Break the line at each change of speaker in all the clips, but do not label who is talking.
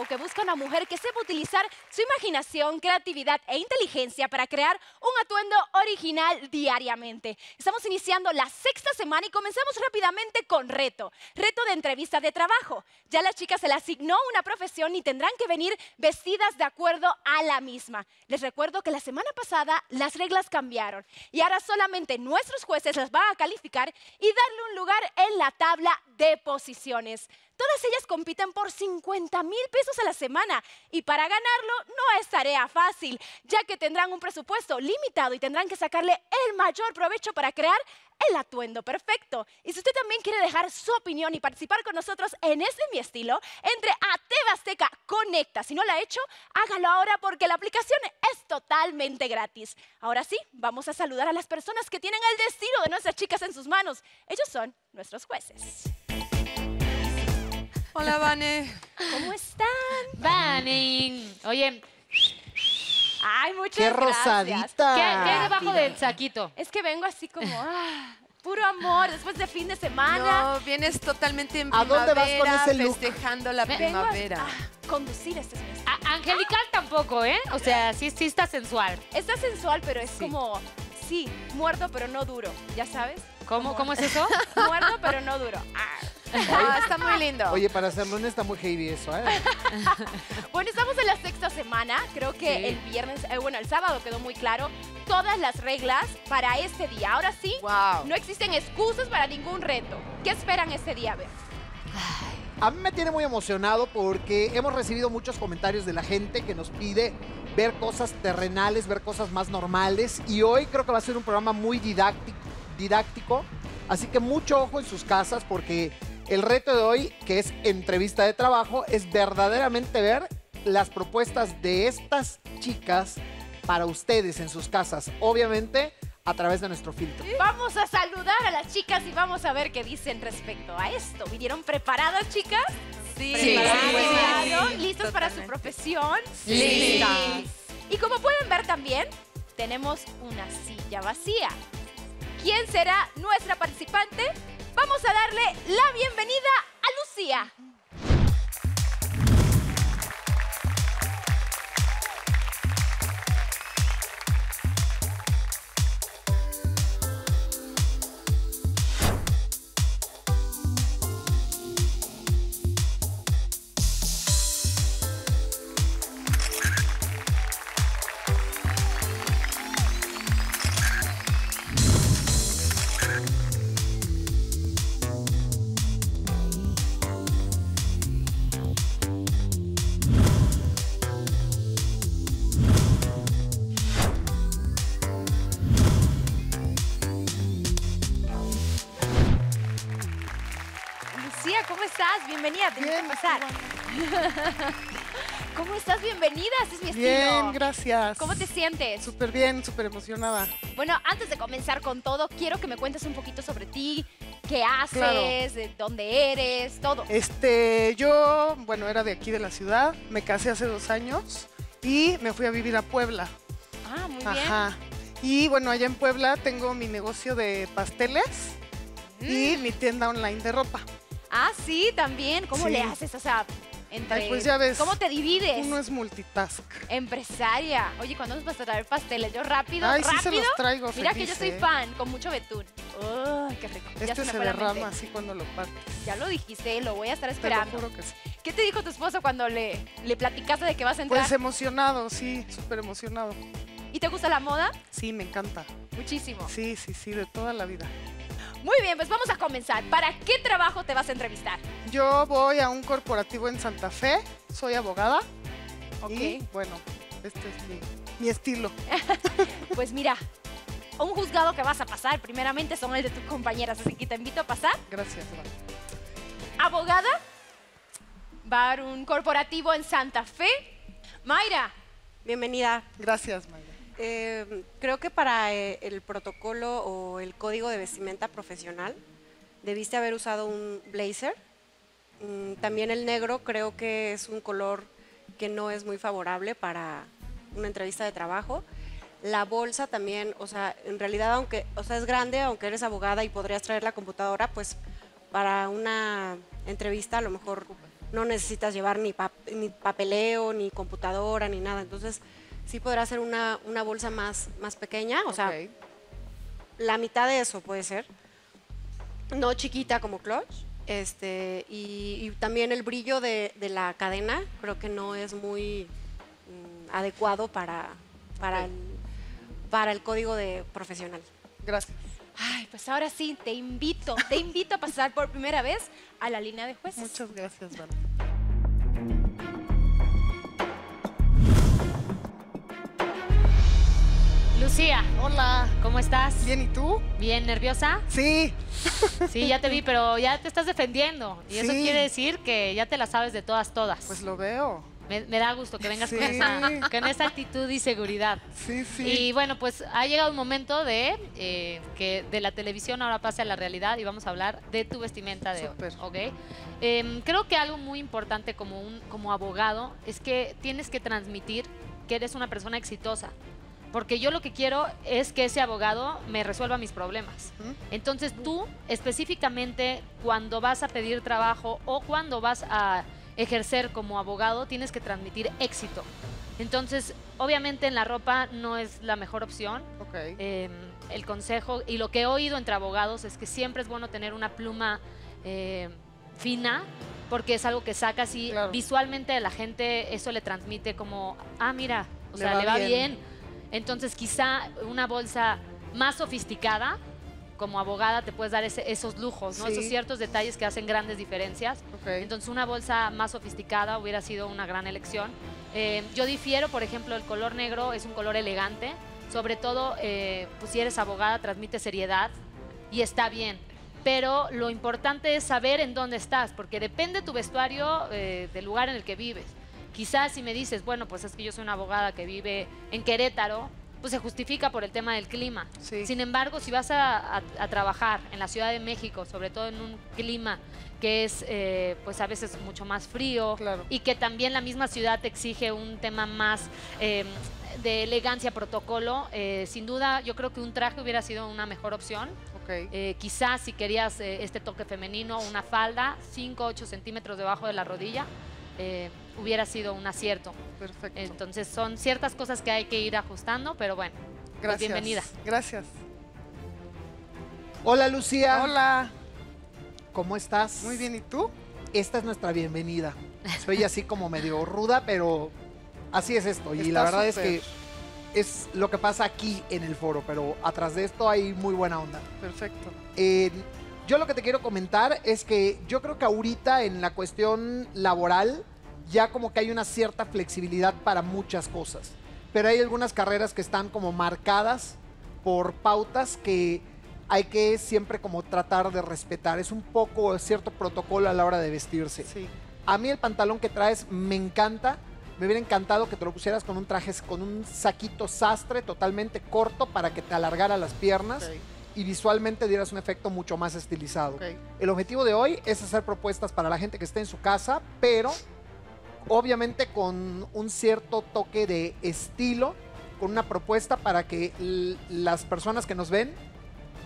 show que busca una mujer que sepa utilizar su imaginación, creatividad e inteligencia para crear un atuendo original diariamente. Estamos iniciando la sexta semana y comenzamos rápidamente con reto. Reto de entrevista de trabajo. Ya las chicas se le asignó una profesión y tendrán que venir vestidas de acuerdo a la misma. Les recuerdo que la semana pasada las reglas cambiaron y ahora solamente nuestros jueces las van a calificar y darle un lugar en la tabla de posiciones. Todas ellas compiten por 50 mil pesos a la semana y para ganarlo no es tarea fácil, ya que tendrán un presupuesto limitado y tendrán que sacarle el mayor provecho para crear el atuendo perfecto. Y si usted también quiere dejar su opinión y participar con nosotros en este mi estilo, entre a Tebasteca Conecta. Si no lo ha hecho, hágalo ahora porque la aplicación es totalmente gratis. Ahora sí, vamos a saludar a las personas que tienen el destino de nuestras chicas en sus manos. Ellos son nuestros jueces.
Hola, Vane.
¿Cómo están?
Vanning. Oye,
Ay, muchas
¡Qué
gracias.
rosadita!
¿qué, qué hay debajo del saquito?
Es que vengo así como, ah, puro amor, después de fin de semana.
No, vienes totalmente en
¿A dónde vas con
primavera,
ese look?
festejando la
Vengo a
primavera.
ah, conducir este semestre.
A- angelical tampoco, ¿eh? O sea, sí, sí está sensual.
Está sensual, pero es
Sí.
como, sí, muerto pero no duro, ¿ya sabes?
¿Cómo, ¿Cómo es eso?
Muerto pero no duro. Ah.
Ah, está muy lindo.
Oye, para ser lunes está muy heavy eso, ¿eh?
Bueno, estamos en la sexta semana. Creo que
Sí.
el viernes, eh, bueno, el sábado quedó muy claro todas las reglas para este día. Ahora sí,
wow.
no existen excusas para ningún reto. ¿Qué esperan este día? A ver.
A mí me tiene muy emocionado porque hemos recibido muchos comentarios de la gente que nos pide ver cosas terrenales, ver cosas más normales. Y hoy creo que va a ser un programa muy didáctico, didáctico. Así que mucho ojo en sus casas porque el reto de hoy, que es entrevista de trabajo, es verdaderamente ver las propuestas de estas chicas para ustedes en sus casas. Obviamente a través de nuestro filtro.
Vamos a saludar a las chicas y vamos a ver qué dicen respecto a esto. ¿Vinieron preparadas, chicas?
Sí,
Sí.
Sí, sí,
¿Listos para su profesión?
Listas.
Y como pueden ver también, tenemos una silla vacía. ¿Quién será nuestra participante? Vamos a darle la bienvenida a Lucía. ¿Cómo estás? Bienvenida, este es mi estilo.
Bien, gracias.
¿Cómo te sientes?
Súper bien, súper emocionada.
Bueno, antes de comenzar con todo, quiero que me cuentes un poquito sobre ti, qué haces,
Claro.
de dónde eres, todo.
Este, yo, bueno, era de aquí de la ciudad, me casé hace dos años y me fui a vivir a Puebla.
Ah, muy bien.
Ajá. Y bueno, allá en Puebla tengo mi negocio de pasteles y
Mm.
mi tienda online de ropa.
Ah, sí, también. ¿Cómo
Sí.
le haces? O sea, entre...
Ay, pues ya ves.
¿Cómo te divides?
Uno es multitask.
Empresaria. Oye, ¿cuándo nos vas a traer pasteles? Yo rápido,
Ay, sí
rápido.
se los traigo
Mira que yo soy fan, con mucho betún. ¡Ay, qué rico! Ya
Este
me
se
mente.
derrama así cuando lo partes.
Ya lo dijiste, lo voy a estar
Te lo
esperando.
juro que sí.
¿Qué te dijo tu esposo cuando le, le platicaste de que vas a entrar?
Pues emocionado, sí, súper emocionado.
¿Y te gusta la moda?
Sí, me encanta.
Muchísimo.
Sí, sí, sí, de toda la vida.
Muy bien, pues vamos a comenzar. ¿Para qué trabajo te vas a entrevistar?
Yo voy a un corporativo en Santa Fe, soy abogada.
Ok.
Y bueno, este es mi, mi estilo.
Pues mira, un juzgado que vas a pasar, primeramente son el de tus compañeras, así que te invito a pasar.
Gracias, Val.
Abogada, va a haber un corporativo en Santa Fe. Mayra,
Bienvenida.
Gracias, Mayra.
Eh, creo que para eh, el protocolo o el código de vestimenta profesional debiste haber usado un blazer. Mm, también el negro creo que es un color que no es muy favorable para una entrevista de trabajo. La bolsa también, o sea, en realidad aunque, o sea, es grande, aunque eres abogada y podrías traer la computadora, pues para una entrevista a lo mejor no necesitas llevar ni, pap- ni papeleo, ni computadora, ni nada. Entonces, sí podrá ser una, una bolsa más, más pequeña, o sea, la mitad de eso puede ser. No chiquita como clutch. Este, y, y también el brillo de, de la cadena creo que no es muy mm, adecuado para, para, el, para el código de profesional.
Gracias.
Ay, pues ahora sí, te invito, te invito a pasar por primera vez a la línea de jueces.
Muchas gracias, Val.
Lucía,
Hola.
¿cómo estás?
Bien, ¿y tú?
¿Bien nerviosa?
Sí.
Sí, ya te vi, pero ya te estás defendiendo. Y eso quiere decir que ya te la sabes de todas, todas.
Pues lo veo.
me, me da gusto que vengas con, esa, con esa actitud y seguridad.
Sí, sí.
Y bueno, pues ha llegado un momento de eh, que de la televisión ahora pase a la realidad y vamos a hablar de tu vestimenta de
Súper.
hoy. ¿ok? Em, creo que algo muy importante como, un, como abogado es que tienes que transmitir que eres una persona exitosa. Porque yo lo que quiero es que ese abogado me resuelva mis problemas. Entonces tú específicamente cuando vas a pedir trabajo o cuando vas a ejercer como abogado tienes que transmitir éxito. Entonces, obviamente en la ropa no es la mejor opción.
Ok.
Eh, el consejo y lo que he oído entre abogados es que siempre es bueno tener una pluma eh, fina porque es algo que sacas y
Claro.
visualmente a la gente eso le transmite como, ah, mira, o
Le
sea,
va
le va
bien.
bien. Entonces quizá una bolsa más sofisticada, como abogada te puedes dar ese- esos lujos, ¿no?
Sí.
esos ciertos detalles que hacen grandes diferencias. Entonces una bolsa más sofisticada hubiera sido una gran elección. Eh, yo difiero, por ejemplo, el color negro es un color elegante, sobre todo eh, pues, si eres abogada transmite seriedad y está bien. Pero lo importante es saber en dónde estás, porque depende tu vestuario eh, del lugar en el que vives. Quizás si me dices, bueno, pues es que yo soy una abogada que vive en Querétaro, pues se justifica por el tema del clima.
Sí.
Sin embargo, si vas a, a- a trabajar en la Ciudad de México, sobre todo en un clima que es eh, pues a veces mucho más frío
Claro.
y que también la misma ciudad te exige un tema más eh, de elegancia, protocolo, eh, sin duda yo creo que un traje hubiera sido una mejor opción.
Ok.
Eh, quizás si querías este toque femenino, una falda 5 8 centímetros debajo de la rodilla, hubiera sido un acierto.
Perfecto.
Entonces son ciertas cosas que hay que ir ajustando, pero bueno, pues
Gracias.
bienvenida.
Gracias.
Hola Lucía,
Hola.
¿cómo estás?
Muy bien, ¿y tú?
Esta es nuestra bienvenida. Soy así como medio ruda, pero así es esto. Y la verdad es que es lo que pasa aquí en el foro, pero atrás de esto hay muy buena onda.
Perfecto.
Eh, yo lo que te quiero comentar es que yo creo que ahorita en la cuestión laboral ya como que hay una cierta flexibilidad para muchas cosas. Pero hay algunas carreras que están como marcadas por pautas que hay que siempre como tratar de respetar. Es un poco cierto protocolo a la hora de vestirse.
Sí.
A mí el pantalón que traes me encanta. Me hubiera encantado que te lo pusieras con un traje, con un saquito sastre totalmente corto para que te alargara las piernas y visualmente dieras un efecto mucho más estilizado. El objetivo de hoy es hacer propuestas para la gente que esté en su casa, pero obviamente con un cierto toque de estilo, con una propuesta para que las personas que nos ven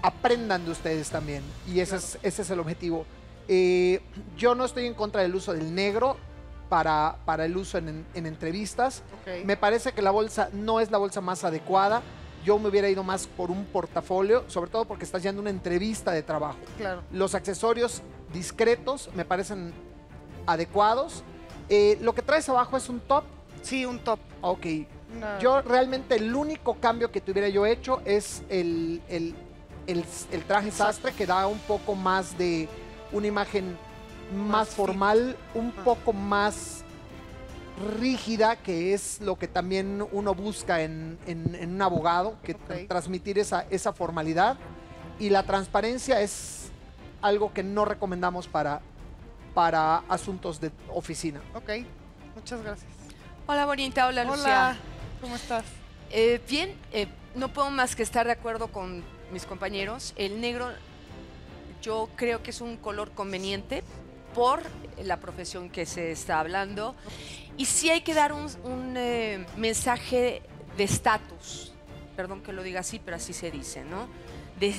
aprendan de ustedes también. Y ese, es, ese es el objetivo. Eh, yo no estoy en contra del uso del negro para, para el uso en, en- en entrevistas. Me parece que la bolsa no es la bolsa más adecuada. Yo me hubiera ido más por un portafolio, sobre todo porque estás yendo una entrevista de trabajo.
Claro.
Los accesorios discretos me parecen adecuados. Eh, lo que traes abajo es un top.
Sí, un top.
Ok.
Una-
Yo realmente el único cambio que te hubiera yo hecho es el, el- el- el traje sastre que da un poco más de una imagen más,
Más fit.
formal, un
Ah.
poco más rígida, que es lo que también uno busca en, en- en un abogado, que
Ok.
tra- transmitir esa, esa formalidad. Y la transparencia es algo que no recomendamos para, para asuntos de oficina.
Ok. Muchas gracias.
Hola, bonita. Hola, Lucía.
Hola. ¿Cómo estás?
Eh, bien, eh, no puedo más que estar de acuerdo con mis compañeros. El negro yo creo que es un color conveniente por la profesión que se está hablando. Y sí hay que dar un, un, eh, mensaje de estatus. Perdón que lo diga así, pero así se dice, ¿no? De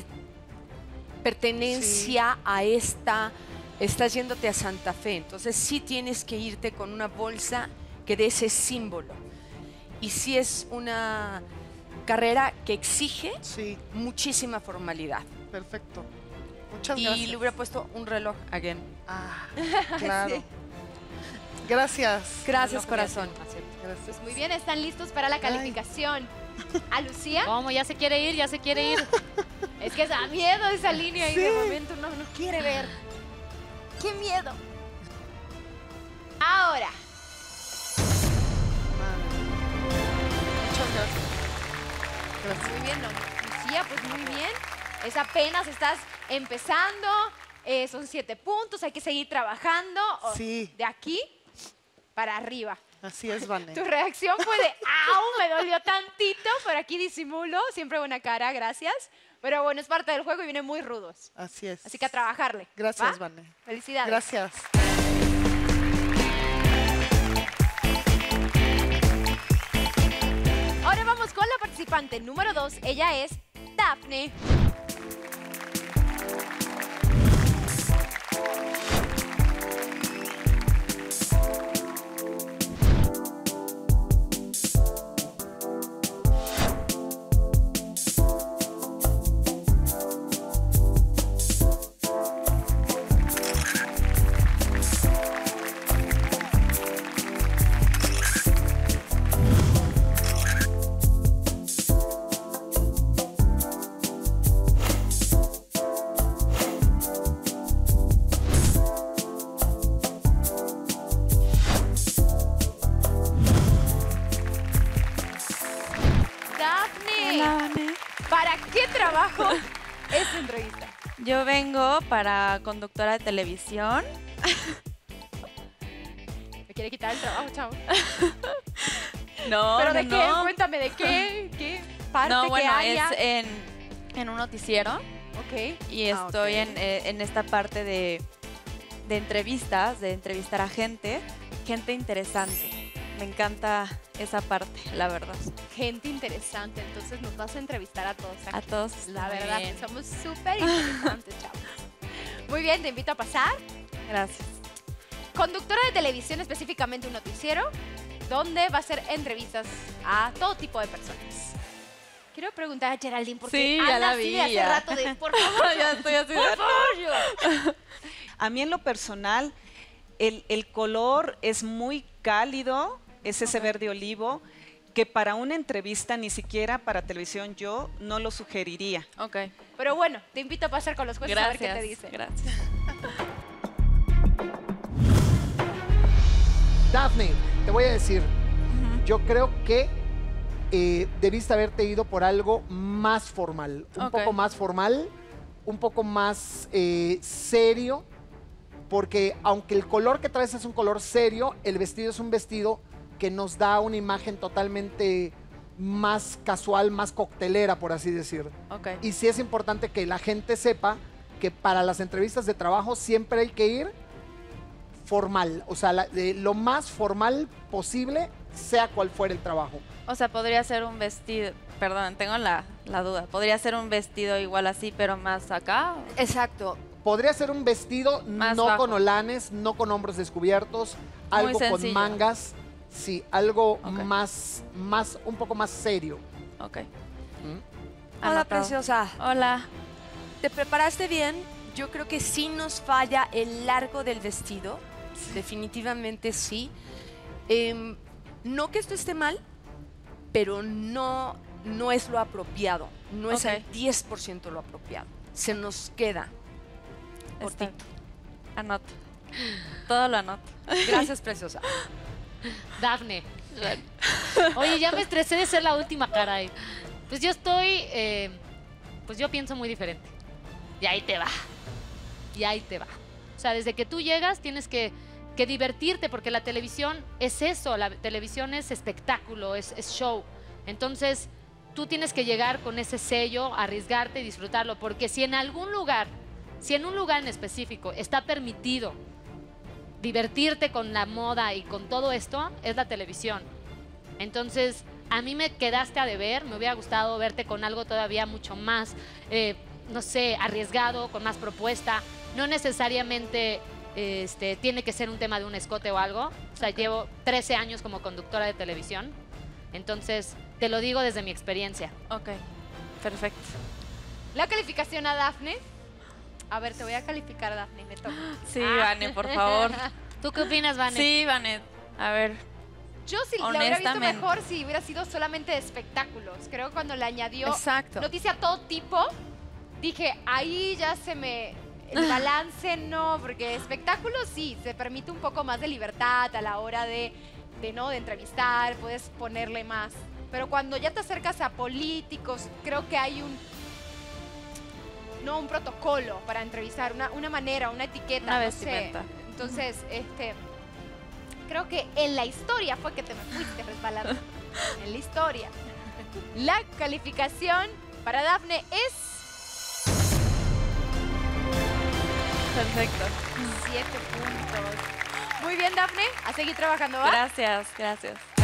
pertenencia a esta estás yéndote a Santa Fe, entonces sí tienes que irte con una bolsa que dé ese símbolo. Y sí es una carrera que exige
Sí,
muchísima formalidad.
perfecto. Muchas
Y
gracias.
le hubiera puesto un reloj again.
Ah, claro. Gracias.
Gracias, corazón.
Gracias.
Pues muy bien, están listos para la calificación. ¿A Lucía?
¿Cómo? Ya se quiere ir, ya se quiere ir.
Es que da miedo esa línea y de
Sí.
momento no, no quiere ver. ¡Qué miedo! Ahora, muy bien, ¿no? Lucía, pues muy bien. Es apenas estás empezando. eh, son siete puntos, hay que seguir trabajando.
Sí.
De aquí para arriba.
Así es, Vane.
Tu reacción fue de, ¡au! Me dolió tantito, pero aquí disimulo. Siempre buena cara, gracias. Pero bueno, es parte del juego y vienen muy rudos.
Así es.
Así que a trabajarle.
Gracias,
¿va?
Vane.
Felicidades.
Gracias.
Ahora vamos con la participante número dos. Ella es. Daphne,
conductora de televisión.
Me quiere quitar el trabajo, chavo.
No,
¿Pero
no,
de qué? Cuéntame, ¿de qué? ¿Qué parte,
No, bueno,
área?
es en, en un noticiero
Ok.
y
Ah,
estoy en, eh, en esta parte de, de entrevistas, de entrevistar a gente, gente interesante. Me encanta esa parte, la verdad.
Gente interesante, entonces nos vas a entrevistar a todos aquí.
A todos.
La verdad,
bien.
somos súper interesantes, chavos. Muy bien, te invito a pasar.
Gracias.
Conductora de televisión, específicamente un noticiero, donde va a hacer entrevistas a todo tipo de personas. Quiero preguntar a Geraldine, porque
Sí, ya la
así
vi,
hace
ya.
rato de, por favor,
ya estoy así.
por favor.
A mí en lo personal, el, el color es muy cálido, es ese verde olivo, que para una entrevista, ni siquiera para televisión, yo no lo sugeriría.
Ok.
Pero bueno, te invito a pasar con los jueces a ver qué te
Gracias.
dicen.
Gracias.
Daphne, te voy a decir, yo creo que eh, debiste haberte ido por algo más formal, un poco más formal, un poco más eh, serio, porque aunque el color que traes es un color serio, el vestido es un vestido que nos da una imagen totalmente más casual, más coctelera, por así decir.
Ok.
Y sí es importante que la gente sepa que para las entrevistas de trabajo siempre hay que ir formal, o sea, la- de lo más formal posible, sea cual fuera el trabajo.
O sea, podría ser un vestido, perdón, tengo la, la duda. Podría ser un vestido igual así, pero más acá.
Exacto.
Podría ser un vestido
Más
no
bajo.
con olanes, no con hombros descubiertos, algo con mangas, sí, algo más, más, un poco más serio.
Ok.
Hola,
Anotado.
preciosa.
Hola.
¿Te preparaste bien? Yo creo que sí nos falla el largo del vestido. Definitivamente sí. Em, no que esto esté mal, pero no, no es lo apropiado. No es el 10% lo apropiado. Se nos queda cortito.
Anoto. Todo lo anoto.
Gracias, preciosa.
Dafne. Oye, ya me estresé de ser la última, caray. Pues yo estoy, eh, pues yo pienso muy diferente. Y ahí te va. Y ahí te va. O sea, desde que tú llegas tienes que, que divertirte porque la televisión es eso, la televisión es espectáculo, es, es show. Entonces, tú tienes que llegar con ese sello, arriesgarte y disfrutarlo, porque si en algún lugar, si en un lugar en específico está permitido divertirte con la moda y con todo esto es la televisión. Entonces, a mí me quedaste a deber, me hubiera gustado verte con algo todavía mucho más, eh, no sé, arriesgado, con más propuesta, No necesariamente este, tiene que ser un tema de un escote o algo. O sea, llevo 13 años como conductora de televisión. Entonces, te lo digo desde mi experiencia.
Ok, perfecto.
La calificación a Dafne. A ver, te voy a calificar, Dafne, me toca.
Sí,
Ah.
Vane, por favor.
¿Tú qué opinas, Vane?
Sí, Vanet. A ver,
Yo sí la hubiera visto
Honestamente.
mejor si hubiera sido solamente de espectáculos. Creo que cuando le añadió
Exacto.
noticia a todo tipo, dije, ahí ya se me... El balance no, porque espectáculos sí, se permite un poco más de libertad a la hora de, de, ¿no? de entrevistar, puedes ponerle más. Pero cuando ya te acercas a políticos, creo que hay un... No, un protocolo para entrevistar, una, una manera, una etiqueta.
Una
no sé.
vestimenta.
Entonces, este... Creo que en la historia fue que te me fuiste resbalando. en la historia. La calificación para Dafne es
perfecto.
7 puntos. Muy bien, Dafne. A seguir trabajando, ¿va?
Gracias, gracias.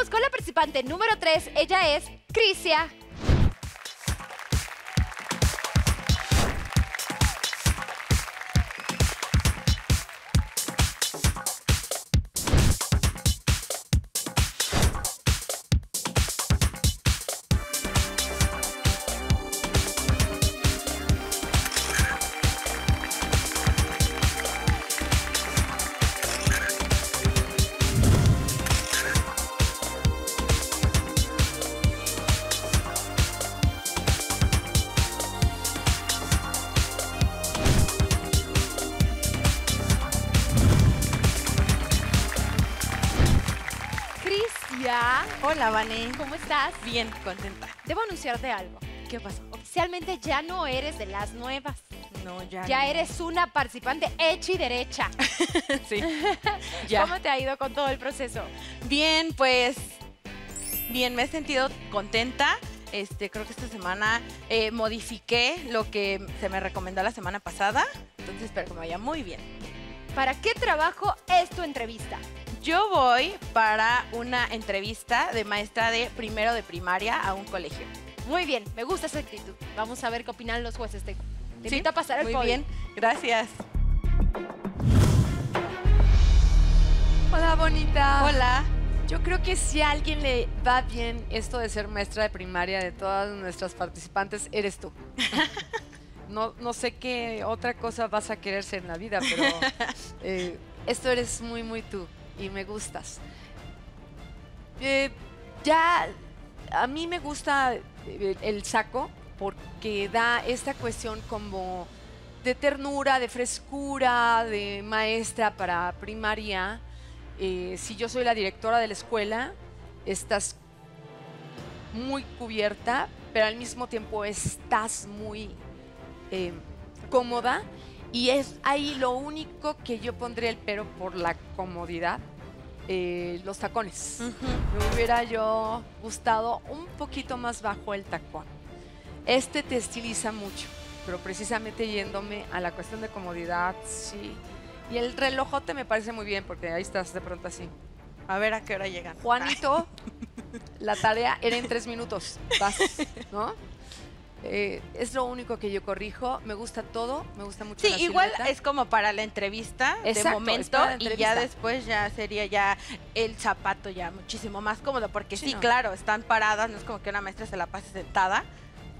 Vamos con la participante número 3. Ella es Crisia.
Hola, Vane.
¿cómo estás?
Bien, contenta.
Debo anunciarte algo.
¿Qué pasó?
Oficialmente ya no eres de las nuevas.
No, ya.
Ya
no.
eres una participante hecha y derecha.
Sí. ya.
¿Cómo te ha ido con todo el proceso?
Bien, pues. Bien, me he sentido contenta. Este, creo que esta semana eh, modifiqué lo que se me recomendó la semana pasada. Entonces espero que me vaya muy bien.
¿Para qué trabajo es tu entrevista?
Yo voy para una entrevista de maestra de primero de primaria a un colegio.
Muy bien, me gusta esa actitud. Vamos a ver qué opinan los jueces. Te, te
¿Sí?
invito a pasar el
Muy bien, gracias.
Hola, bonita.
Hola.
Yo creo que si a alguien le va bien esto de ser maestra de primaria de todas nuestras participantes, eres tú. No, no sé qué otra cosa vas a querer ser en la vida, pero eh, esto eres muy, muy tú y me gustas. Eh, ya, a mí me gusta el saco porque da esta cuestión como de ternura, de frescura, de maestra para primaria. Eh, si yo soy la directora de la escuela, estás muy cubierta, pero al mismo tiempo estás muy eh, cómoda. Y es ahí lo único que yo pondría el pero por la comodidad, eh, los tacones. Me hubiera yo gustado un poquito más bajo el tacón. Este te estiliza mucho, pero precisamente yéndome a la cuestión de comodidad, sí. Y el relojote me parece muy bien porque ahí estás de pronto así.
A ver a qué hora llegan.
Juanito, la tarea era en tres minutos. Vas, ¿no? Eh, es lo único que yo corrijo. Me gusta todo, me gusta mucho
Sí,
la
igual
silueta.
es como para la entrevista de
Exacto,
momento y ya después ya sería ya el zapato ya muchísimo más cómodo porque
Sí,
sí,
no.
claro, están paradas, no es como que una maestra se la pase sentada.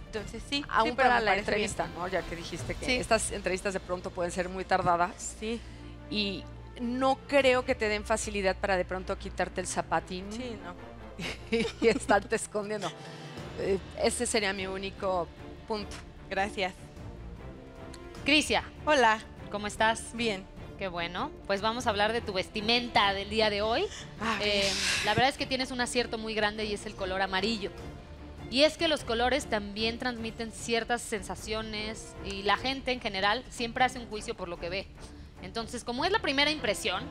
Entonces sí,
Aún
sí,
para la
bien.
entrevista, ¿no? Ya que dijiste que
Sí.
estas entrevistas de pronto pueden ser muy tardadas
Sí,
y no creo que te den facilidad para de pronto quitarte el zapatín
sí, no.
y estarte escondiendo. Eh, ese sería mi único punto.
Gracias.
Crisia,
Hola,
¿cómo estás?
bien.
Qué bueno. Pues vamos a hablar de tu vestimenta del día de hoy. Eh, la verdad es que tienes un acierto muy grande y es el color amarillo. Y es que los colores también transmiten ciertas sensaciones y la gente en general siempre hace un juicio por lo que ve. Entonces, como es la primera impresión,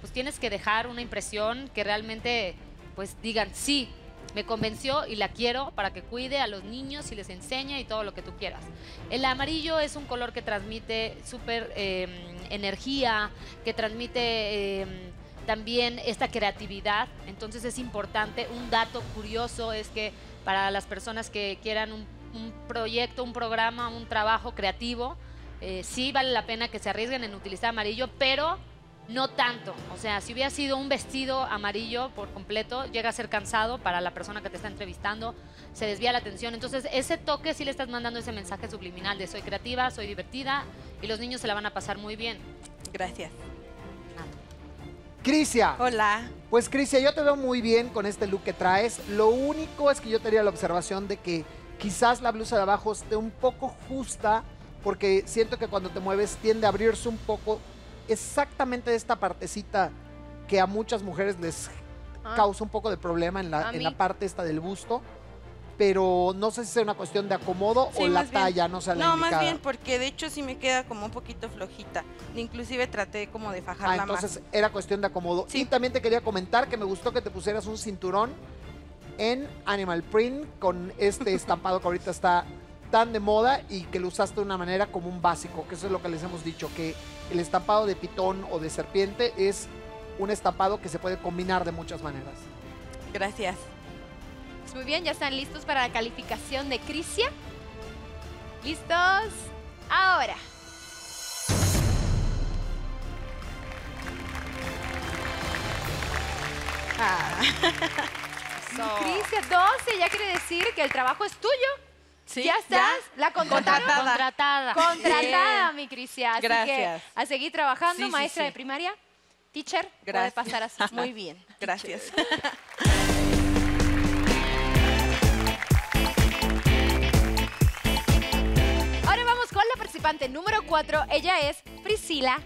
pues tienes que dejar una impresión que realmente pues digan, sí, me convenció y la quiero para que cuide a los niños y les enseñe y todo lo que tú quieras. El amarillo es un color que transmite súper eh, energía, que transmite eh, también esta creatividad. Entonces es importante. Un dato curioso es que para las personas que quieran un, un proyecto, un programa, un trabajo creativo. Eh, sí vale la pena que se arriesguen en utilizar amarillo, pero no tanto. O sea, si hubiera sido un vestido amarillo por completo, llega a ser cansado para la persona que te está entrevistando, se desvía la atención. Entonces, ese toque sí le estás mandando ese mensaje subliminal de soy creativa, soy divertida y los niños se la van a pasar muy bien.
Gracias.
Crisia.
Hola.
Pues Crisia, yo te veo muy bien con este look que traes. Lo único es que yo tenía la observación de que quizás la blusa de abajo esté un poco justa porque siento que cuando te mueves tiende a abrirse un poco exactamente esta partecita que a muchas mujeres les
Ah.
causa un poco de problema en la, en la parte esta del busto. Pero no sé si sea una cuestión de acomodo
Sí,
o la
bien.
talla no la
No,
indicada.
más bien porque de hecho sí me queda como un poquito flojita. Inclusive traté como de
Ah,
fajarla
entonces
más.
era cuestión de acomodo.
Sí.
Y también te quería comentar que me gustó que te pusieras un cinturón en Animal Print con este estampado que ahorita está tan de moda y que lo usaste de una manera como un básico, que eso es lo que les hemos dicho, que el estampado de pitón o de serpiente es un estampado que se puede combinar de muchas maneras.
Gracias.
Pues muy bien, ya están listos para la calificación de Crisia. ¿Listos? Ahora.
Ah.
Crisia 12 ya quiere decir que el trabajo es tuyo.
Sí,
¿Ya estás? ¿La contrataron?
Contratada.
Contratada.
Contratada, mi Crisia. Así
Gracias.
que a seguir trabajando,
Sí,
maestra
sí.
de primaria. Teacher, puede
Gracias.
pasar así.
Muy bien. Gracias.
Ahora vamos con la participante número 4. Ella es Priscila.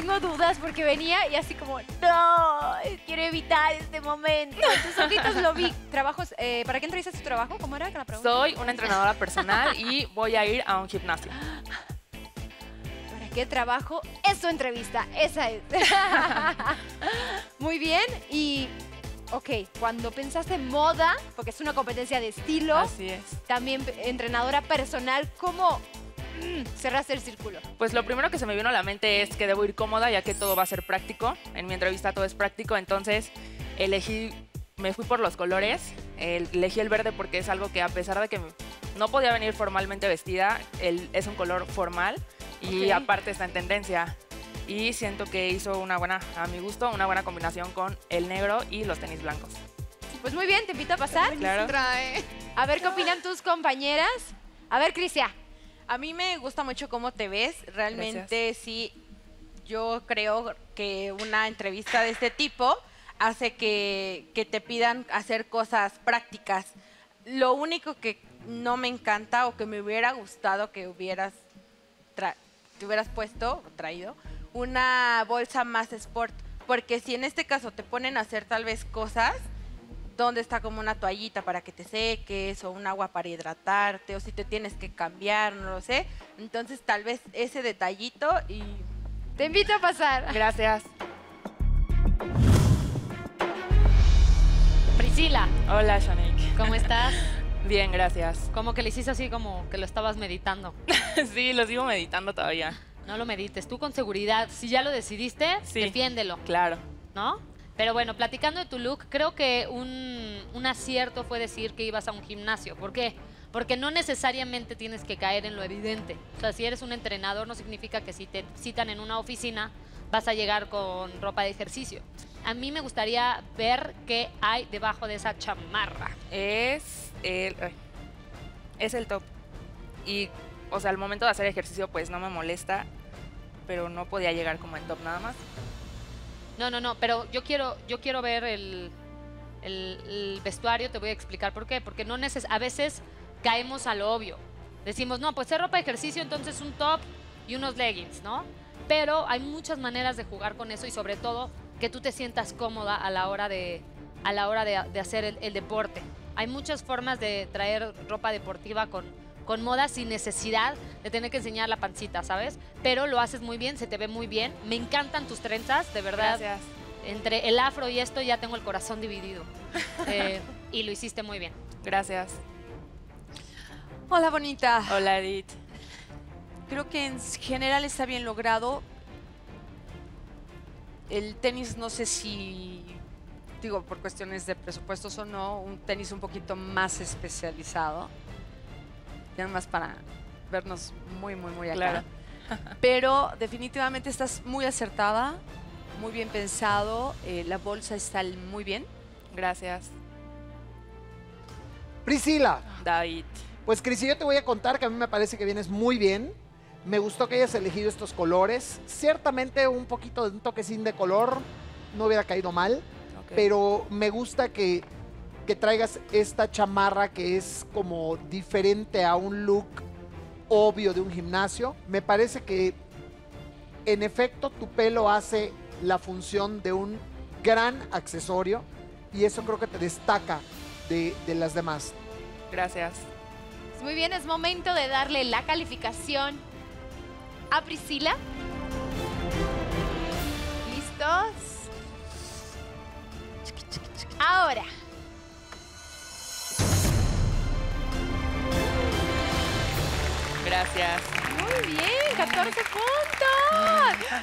Tengo dudas porque venía y así como, no, quiero evitar este momento. Tus ojitos lo vi. Trabajos, eh, ¿para qué entrevistas tu trabajo? ¿Cómo era que la pregunta?
Soy una entrenadora personal y voy a ir a un gimnasio.
¿Para qué trabajo? Es tu entrevista, esa es. Muy bien, y ok, cuando pensaste en moda, porque es una competencia de estilo,
Así es.
también entrenadora personal, ¿cómo cerraste el círculo?
Pues lo primero que se me vino a la mente es que debo ir cómoda ya que todo va a ser práctico. En mi entrevista todo es práctico, entonces elegí, me fui por los colores. el- elegí el verde porque es algo que a pesar de que no podía venir formalmente vestida, el- es un color formal y aparte está en tendencia. Y siento que hizo una buena, a mi gusto, una buena combinación con el negro y los tenis blancos.
Pues muy bien, te invito a pasar.
Claro.
A ver qué opinan tus compañeras. A ver, Crisia.
A mí me gusta mucho cómo te ves. Realmente sí, yo creo que una entrevista de este tipo hace que, que te pidan hacer cosas prácticas. Lo único que no me encanta o que me hubiera gustado que hubieras, te hubieras puesto o traído una bolsa más sport. Porque si en este caso te ponen a hacer tal vez cosas, donde está como una toallita para que te seques o un agua para hidratarte o si te tienes que cambiar, no lo sé. Entonces tal vez ese detallito y
Te invito a pasar.
Gracias.
Priscila,
Hola, Shanik.
¿cómo estás?
Bien, gracias.
Como que le hiciste así como que lo estabas meditando.
Sí, lo sigo meditando todavía.
No lo medites, tú con seguridad. Si ya lo decidiste,
Sí.
defiéndelo,
Claro.
¿no? Pero bueno, platicando de tu look, creo que un, un acierto fue decir que ibas a un gimnasio. ¿Por qué? Porque no necesariamente tienes que caer en lo evidente. O sea, si eres un entrenador, no significa que si te citan en una oficina vas a llegar con ropa de ejercicio. A mí me gustaría ver qué hay debajo de esa chamarra.
Es el, es el top. Y, o sea, al momento de hacer ejercicio, pues no me molesta, pero no podía llegar como en top nada más.
No, no, no, pero yo quiero, yo quiero ver el, vestuario, te voy a explicar por qué. Porque no neces a veces caemos a lo obvio. Decimos, no, pues es ropa de ejercicio, entonces un top y unos leggings, ¿no? Pero hay muchas maneras de jugar con eso y sobre todo que tú te sientas cómoda a la hora de, a la hora de, hacer el deporte. Hay muchas formas de traer ropa deportiva con, con moda sin necesidad de tener que enseñar la pancita, ¿sabes? Pero lo haces muy bien, se te ve muy bien. Me encantan tus trenzas, de verdad.
Gracias.
Entre el afro y esto ya tengo el corazón dividido. Eh, y lo hiciste muy bien.
Gracias.
Hola, bonita.
Hola, Edith.
Creo que en general está bien logrado. El tenis, no sé si, digo, por cuestiones de presupuestos o no, un tenis un poquito más especializado. Ya más para vernos muy, muy, muy acá.
Claro.
Pero definitivamente estás muy acertada, muy bien pensado. eh, la bolsa está muy bien.
Gracias.
Priscila,
David.
pues Crisi, yo te voy a contar que a mí me parece que vienes muy bien. Me gustó que hayas elegido estos colores. Ciertamente un poquito de un toquecín de color no hubiera caído mal, pero me gusta que, que traigas esta chamarra que es como diferente a un look obvio de un gimnasio. Me parece que en efecto tu pelo hace la función de un gran accesorio y eso creo que te destaca de, de las demás.
Gracias.
Pues Muy bien, es momento de darle la calificación a Priscila. ¿Listos? Ahora.
Gracias.
Muy bien, 14 puntos.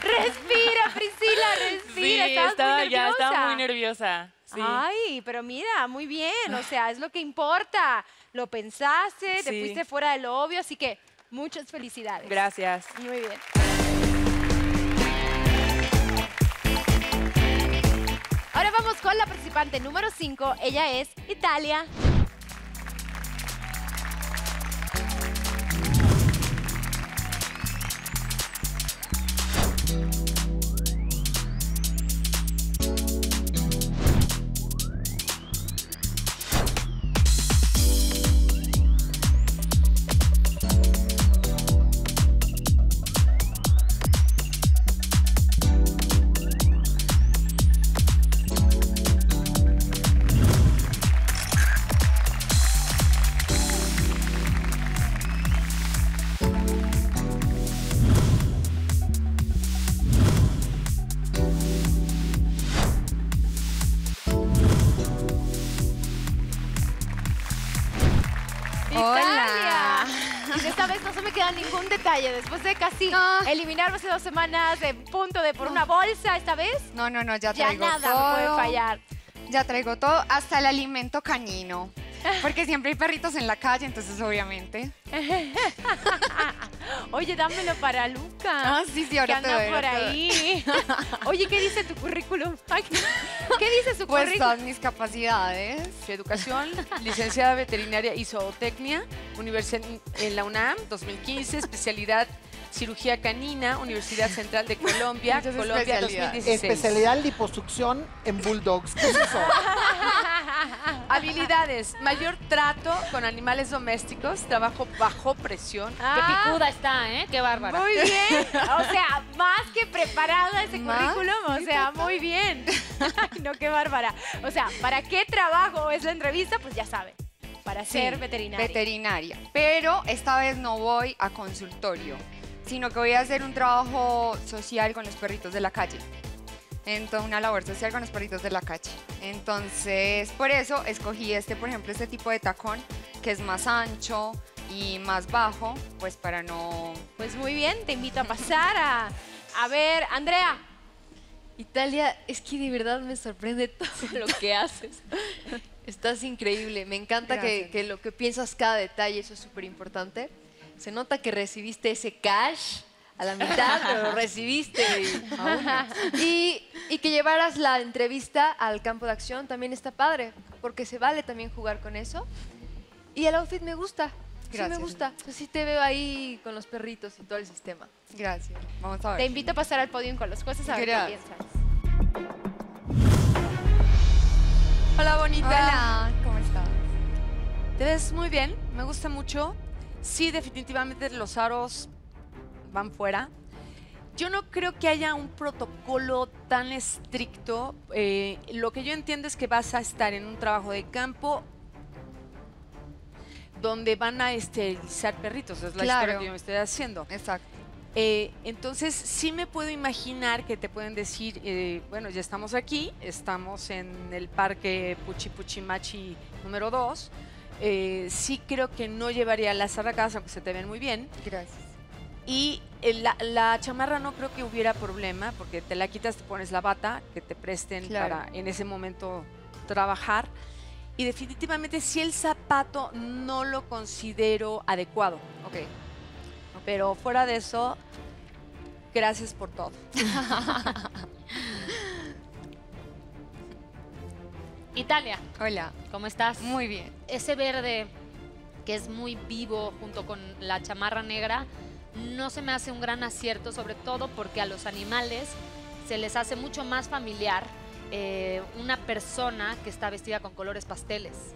Respira, Priscila, respira.
Sí, estaba,
muy
ya estaba muy nerviosa. Sí.
Ay, pero mira, muy bien. O sea, es lo que importa. Lo pensaste, te fuiste fuera de lo obvio, así que muchas felicidades.
Gracias.
Muy bien. Ahora vamos con la participante número 5. Ella es. Italia. Hace dos semanas de punto de por una bolsa, esta vez
No, no, no, ya
ya
traigo
nada
todo.
me puede fallar.
Ya traigo todo, hasta el alimento canino. Porque siempre hay perritos en la calle, entonces obviamente.
Oye, dámelo para Luca.
Ah, sí, sí,
que
ahora te
anda
doy,
por
te doy.
ahí. Oye, ¿qué dice tu currículum? Ay, ¿Qué dice su
Pues
currículum?
todas mis capacidades.
Educación, licenciada veterinaria y zootecnia, universidad en la UNAM, 2015, especialidad cirugía canina, Universidad Central de Colombia,
Muchas
Colombia
especialidades.
2016.
Especialidad liposucción en bulldogs. ¿Qué es eso?
Habilidades, mayor trato con animales domésticos, trabajo bajo presión.
Ah,
Qué picuda está, ¿eh? Qué bárbara.
Muy bien. O sea, más que preparada ese
Más,
currículum. O sea, muy bien. Ay, no, qué bárbara. O sea, ¿para qué trabajo es la entrevista? Pues ya saben. Para ser
Sí,
veterinaria.
Veterinaria. Pero esta vez no voy a consultorio, sino que voy a hacer un trabajo social con los perritos de la calle. Entonces, una labor social con los perritos de la calle. Entonces, por eso escogí este, por ejemplo, este tipo de tacón, que es más ancho y más bajo, pues para no...
Pues muy bien, te invito a pasar a... A ver, Andrea.
Italia, es que de verdad me sorprende todo lo que haces. Estás increíble. Me encanta que, que lo que piensas cada detalle, eso es súper importante. Se nota que recibiste ese cash a la mitad, pero lo recibiste y, y, y que llevaras la entrevista al campo de acción también está padre, porque se vale también jugar con eso. Y el outfit me gusta. Sí
Gracias.
me gusta. Pues sí te veo ahí con los perritos y todo el sistema.
Gracias. Vamos a ver.
Te invito a pasar al podio con los jueces a ver qué piensas.
Hola, bonita.
Hola, ¿cómo estás?
Te ves muy bien, me gusta mucho. Sí, definitivamente los aros van fuera. Yo no creo que haya un protocolo tan estricto. Eh, lo que yo entiendo es que vas a estar en un trabajo de campo donde van a esterilizar perritos. Es la historia
Claro.
que yo me estoy haciendo.
Exacto.
Eh, entonces, sí me puedo imaginar que te pueden decir, eh, bueno, ya estamos aquí, estamos en el parque Puchi Puchi Machi número 2. Eh, sí creo que no llevaría las arracadas, aunque se te ven muy bien.
Gracias.
Y eh, la, la chamarra no creo que hubiera problema, porque te la quitas, te pones la bata, que te presten
Claro.
para en ese momento trabajar. Y definitivamente si el zapato no lo considero adecuado.
Ok.
Pero fuera de eso, gracias por todo.
Italia,
Hola.
¿cómo estás?
Muy bien.
Ese verde que es muy vivo junto con la chamarra negra no se me hace un gran acierto, sobre todo porque a los animales se les hace mucho más familiar eh, una persona que está vestida con colores pasteles.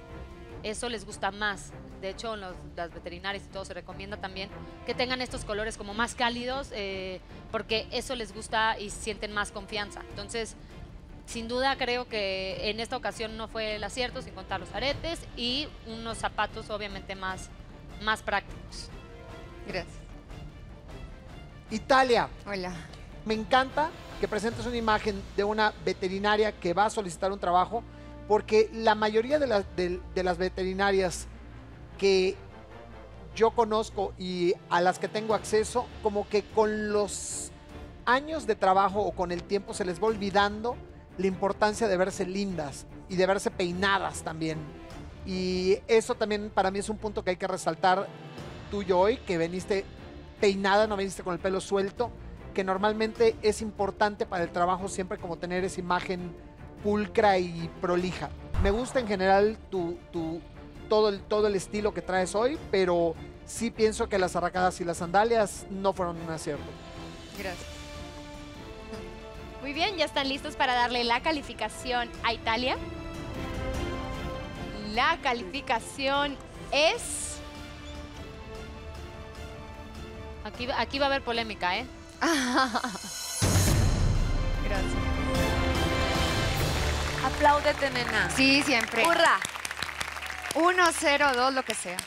Eso les gusta más. De hecho, los, las veterinarias y todo se recomienda también que tengan estos colores como más cálidos eh, porque eso les gusta y sienten más confianza. Entonces, sin duda creo que en esta ocasión no fue el acierto, sin contar los aretes y unos zapatos obviamente más, más prácticos.
Gracias.
Italia,
Hola.
me encanta que presentes una imagen de una veterinaria que va a solicitar un trabajo, porque la mayoría de de las veterinarias que yo conozco y a las que tengo acceso, como que con los años de trabajo o con el tiempo se les va olvidando la importancia de verse lindas y de verse peinadas también. Y eso también para mí es un punto que hay que resaltar tuyo hoy, que veniste peinada, no veniste con el pelo suelto, que normalmente es importante para el trabajo siempre como tener esa imagen pulcra y prolija. Me gusta en general tu, tu- todo, el, todo el estilo que traes hoy, pero sí pienso que las arracadas y las sandalias no fueron un acierto.
Gracias.
Muy bien, ya están listos para darle la calificación a Italia. La calificación es...
Aquí, aquí va a haber polémica, ¿eh?
Gracias.
Apláudete, nena.
Sí, siempre.
¡Hurra!
Uno, cero, dos, lo que sea.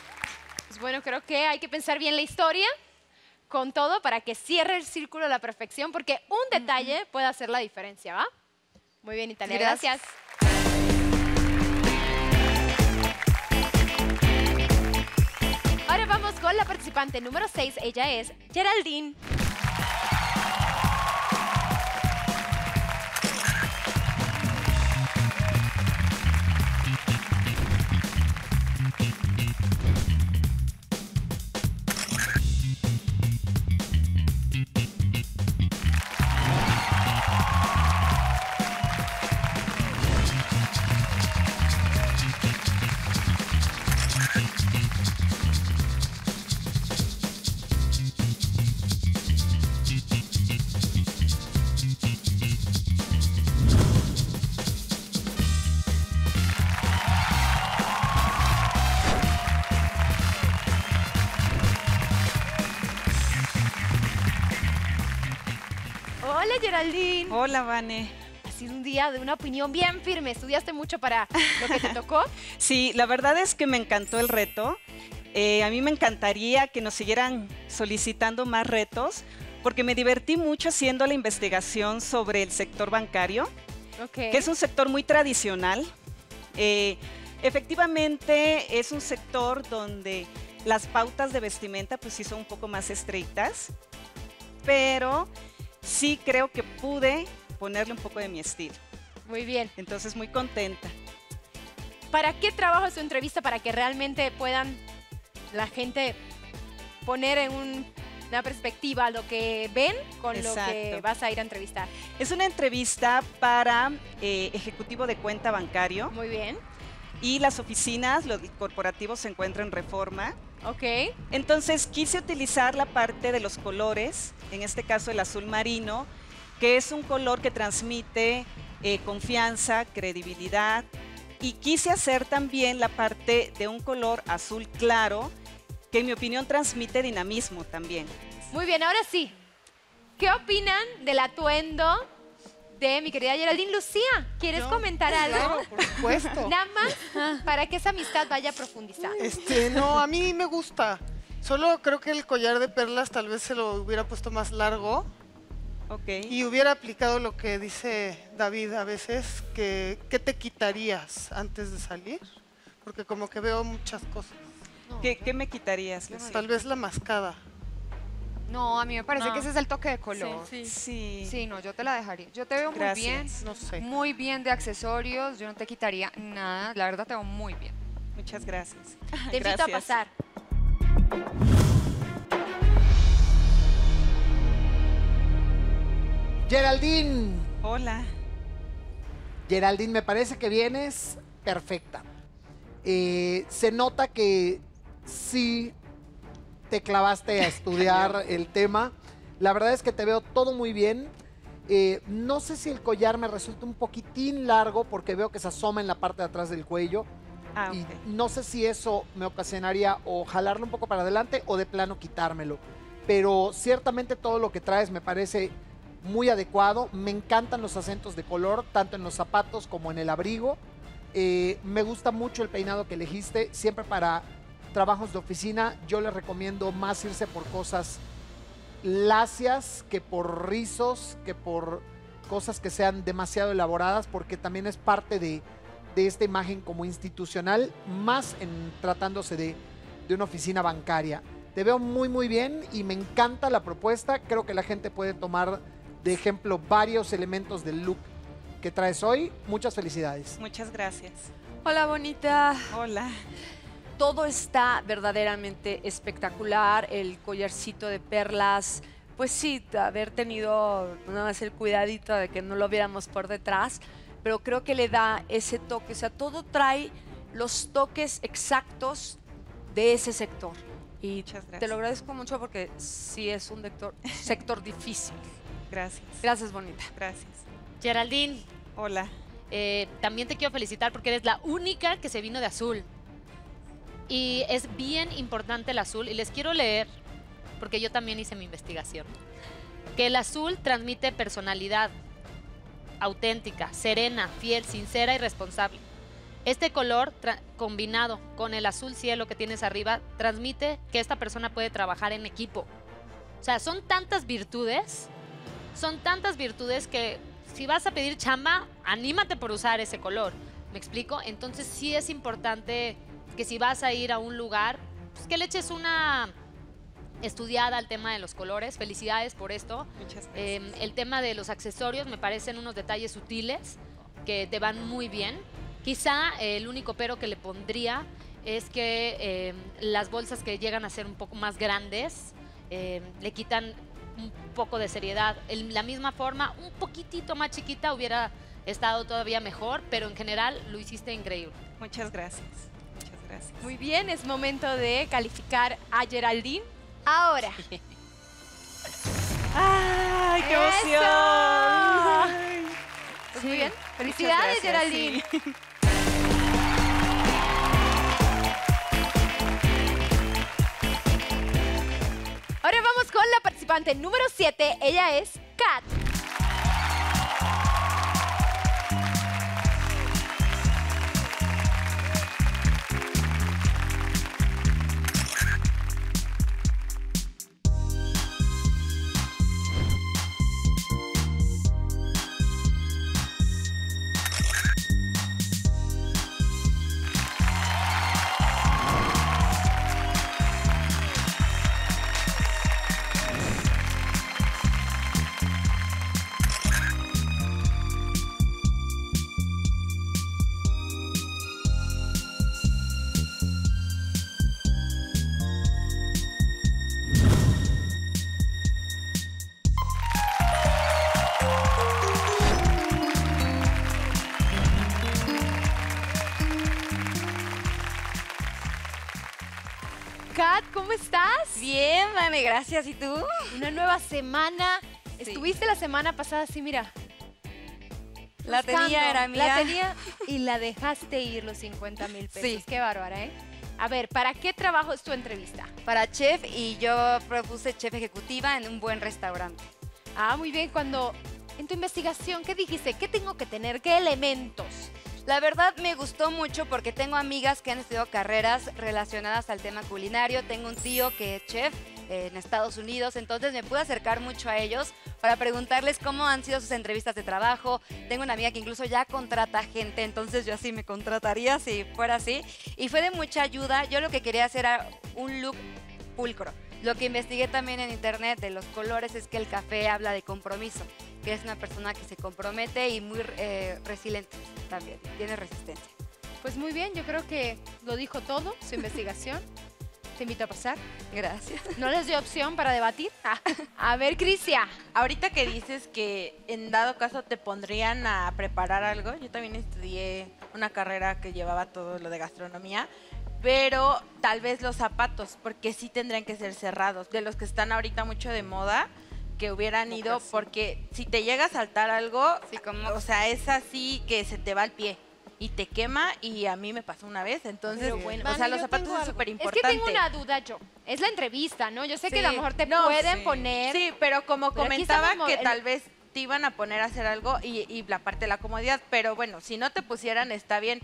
Pues bueno, creo que hay que pensar bien la historia con todo para que cierre el círculo a la perfección, porque un detalle puede hacer la diferencia, ¿va? Muy bien, Italia,
Gracias.
gracias. Ahora vamos con la participante número 6, ella es Geraldine.
Vane.
Ha sido un día de una opinión bien firme. ¿Estudiaste mucho para lo que te tocó?
Sí, la verdad es que me encantó el reto. Eh, a mí me encantaría que nos siguieran solicitando más retos porque me divertí mucho haciendo la investigación sobre el sector bancario,
Ok.
que es un sector muy tradicional. Eh, efectivamente, es un sector donde las pautas de vestimenta pues sí son un poco más estrictas, pero sí creo que pude ponerle un poco de mi estilo.
Muy bien.
Entonces, muy contenta.
¿Para qué trabajo es tu entrevista? Para que realmente puedan la gente poner en un- una perspectiva lo que ven con lo que vas a ir a entrevistar.
Es una entrevista para eh, ejecutivo de cuenta bancario.
Muy bien.
Y las oficinas, los corporativos se encuentran en reforma.
Ok.
Entonces quise utilizar la parte de los colores, en este caso el azul marino, que es un color que transmite eh, confianza, credibilidad Y quise hacer también la parte de un color azul claro, que en mi opinión transmite dinamismo también.
Muy bien, ahora sí. ¿Qué opinan del atuendo de mi querida Geraldine Lucía? ¿Quieres comentar algo?
Claro, por supuesto.
Nada más para que esa amistad vaya profundizando.
Este, no, a mí me gusta. Solo creo que el collar de perlas tal vez se lo hubiera puesto más largo.
Ok.
Y hubiera aplicado lo que dice David a veces, que ¿qué te quitarías antes de salir? Porque como que veo muchas cosas.
¿Qué, qué me quitarías, Lucía?
Tal vez la mascada.
No, a mí me parece
No.
que ese es el toque de color.
Sí. Sí.
Sí, no, yo te la dejaría. Yo te veo muy bien.
Gracias.
No sé.
Muy bien de accesorios. Yo no te quitaría nada. La verdad te veo muy bien.
Muchas gracias.
Te invito a
Gracias.
pasar.
Geraldine.
Hola.
Geraldine, me parece que vienes perfecta. Eh, se nota que sí te clavaste a estudiar el tema. La verdad es que te veo todo muy bien. Eh, no sé si el collar me resulta un poquitín largo porque veo que se asoma en la parte de atrás del cuello.
Ah,
Y no sé si eso me ocasionaría o jalarlo un poco para adelante o de plano quitármelo. Pero ciertamente todo lo que traes me parece muy adecuado. Me encantan los acentos de color, tanto en los zapatos como en el abrigo. Eh, me gusta mucho el peinado que elegiste. Siempre para trabajos de oficina, yo les recomiendo más irse por cosas lacias que por rizos, que por cosas que sean demasiado elaboradas, porque también es parte de, de esta imagen como institucional, más en tratándose de, de una oficina bancaria. Te veo muy muy bien y me encanta la propuesta. Creo que la gente puede tomar de ejemplo varios elementos del look que traes hoy. Muchas felicidades.
Muchas gracias.
Hola, bonita.
Hola.
Todo está verdaderamente espectacular. El collarcito de perlas. Pues sí, haber tenido nada más el cuidadito de que no lo viéramos por detrás. Pero creo que le da ese toque. O sea, todo trae los toques exactos de ese sector. Y
Muchas
te lo agradezco mucho porque sí es un sector, sector difícil.
Gracias.
Gracias, bonita.
Gracias.
Geraldine,
Hola.
eh, también te quiero felicitar porque eres la única que se vino de azul. Y es bien importante el azul. Y les quiero leer, porque yo también hice mi investigación, que el azul transmite personalidad auténtica, serena, fiel, sincera y responsable. Este color combinado con el azul cielo que tienes arriba transmite que esta persona puede trabajar en equipo. O sea, son tantas virtudes, son tantas virtudes que si vas a pedir chamba, anímate por usar ese color. ¿Me explico? Entonces sí es importante que si vas a ir a un lugar, pues que le eches una estudiada al tema de los colores. Felicidades por esto.
Muchas gracias.
Eh, el tema de los accesorios me parecen unos detalles sutiles que te van muy bien. Quizá eh, el único pero que le pondría es que eh, las bolsas que llegan a ser un poco más grandes eh, le quitan un poco de seriedad. En la misma forma, un poquitito más chiquita hubiera estado todavía mejor, pero en general lo hiciste increíble.
Muchas gracias. Muchas gracias.
Muy bien, es momento de calificar a Geraldine. Ahora.
¡Ay, qué emoción!
Pues muy bien. Felicidades, Geraldine.
sí.
Participante número 7. Ella es Kat.
Gracias. ¿Y tú?
Una nueva semana. Estuviste la semana pasada así, mira.
La tenía,
buscando.
era mía.
La tenía y la dejaste ir los 50 mil pesos.
Sí.
Qué bárbara, ¿eh? A ver, ¿para qué trabajo es tu entrevista?
Para chef y yo propuse chef ejecutiva en un buen restaurante.
Ah, muy bien. Cuando en tu investigación, ¿qué dijiste? ¿Qué tengo que tener? ¿Qué elementos?
La verdad me gustó mucho porque tengo amigas que han estudiado carreras relacionadas al tema culinario. Tengo un tío que es chef en Estados Unidos, entonces me pude acercar mucho a ellos para preguntarles cómo han sido sus entrevistas de trabajo. Tengo una amiga que incluso ya contrata gente, entonces yo así me contrataría si fuera así. Y fue de mucha ayuda. Yo lo que quería hacer era un look pulcro. Lo que investigué también en internet de los colores es que el café habla de compromiso, que es una persona que se compromete y muy eh, resiliente también, tiene resistencia.
Pues muy bien, yo creo que lo dijo todo, su investigación. Te invito a pasar.
Gracias.
¿No les dio opción para debatir? Ah, A ver, Crisia.
Ahorita que dices que en dado caso te pondrían a preparar algo, yo también estudié una carrera que llevaba todo lo de gastronomía, pero tal vez los zapatos, porque sí tendrían que ser cerrados, de los que están ahorita mucho de moda, que hubieran ido, porque si te llega a saltar algo, o sea, es así que se te va el pie. Y te quema y a mí me pasó una vez, entonces,
bueno.
o sea, los zapatos es súper
Es
importante.
que tengo una duda yo. Es la entrevista, ¿no? Yo sé que a lo mejor te
No,
pueden
sí.
poner...
Sí, pero como
Pero
comentaba que tal vez te iban a poner a hacer algo y, y la parte de la comodidad, pero bueno, si no te pusieran está bien.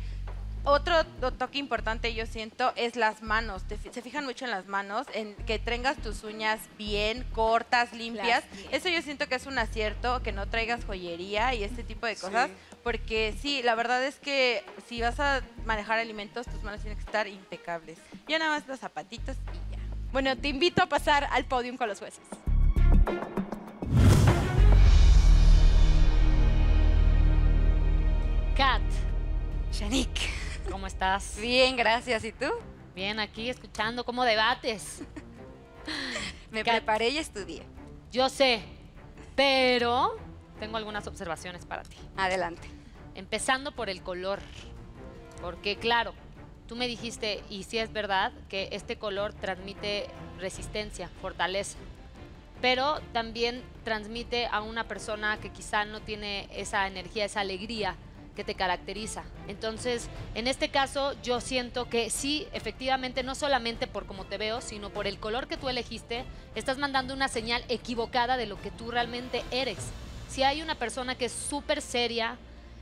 Otro to- toque importante yo siento es las manos. Te se fijan mucho en las manos, en que tengas tus uñas bien cortas, limpias.
bien.
Eso yo siento que es un acierto, que no traigas joyería y este tipo de cosas. Porque sí, la verdad es que si vas a manejar alimentos, tus manos tienen que estar impecables. Ya nada más los zapatitos y ya.
Bueno, te invito a pasar al podium con los jueces.
Kat,
Shanik.
¿Cómo estás?
Bien, gracias. ¿Y tú?
Bien, aquí escuchando cómo debates.
Me
Kat.
preparé y estudié.
Yo sé, pero tengo algunas observaciones para ti.
Adelante.
Empezando por el color. Porque claro, tú me dijiste, y sí es verdad, que este color transmite resistencia, fortaleza. Pero también transmite a una persona que quizá no tiene esa energía, esa alegría que te caracteriza. Entonces, en este caso, yo siento que sí, efectivamente, no solamente por cómo te veo, sino por el color que tú elegiste, estás mandando una señal equivocada de lo que tú realmente eres. Si hay una persona que es súper seria,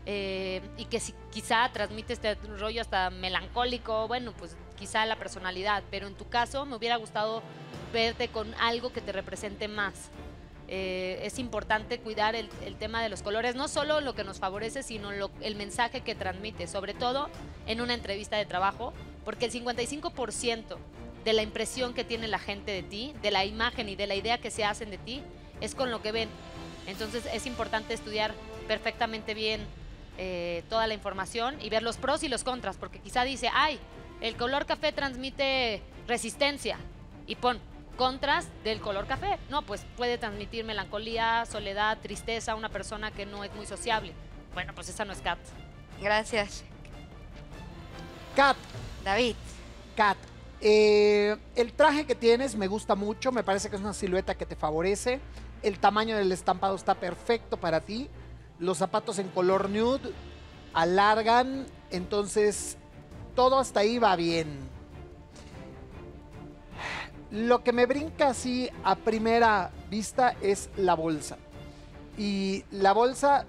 eh, y que si quizá transmite este rollo hasta melancólico, bueno, pues quizá la personalidad, pero en tu caso me hubiera gustado verte con algo que te represente más. Eh, es importante cuidar el, tema de los colores, no solo lo que nos favorece, sino el mensaje que transmite, sobre todo en una entrevista de trabajo, porque el 55% de la impresión que tiene la gente de ti, de la imagen y de la idea que se hacen de ti, es con lo que ven. Entonces es importante estudiar perfectamente bien eh, toda la información y ver los pros y los contras, porque quizá dice, ay, el color café transmite resistencia y pon contras del color café. No, pues puede transmitir melancolía, soledad, tristeza a una persona que no es muy sociable. Bueno, pues esa no es Kat.
Gracias.
Kat,
David.
Kat, eh, el traje que tienes me gusta mucho, me parece que es una silueta que te favorece. El tamaño del estampado está perfecto para ti. Los zapatos en color nude alargan, entonces todo hasta ahí va bien. Lo que me brinca así a primera vista es la bolsa. Y la bolsa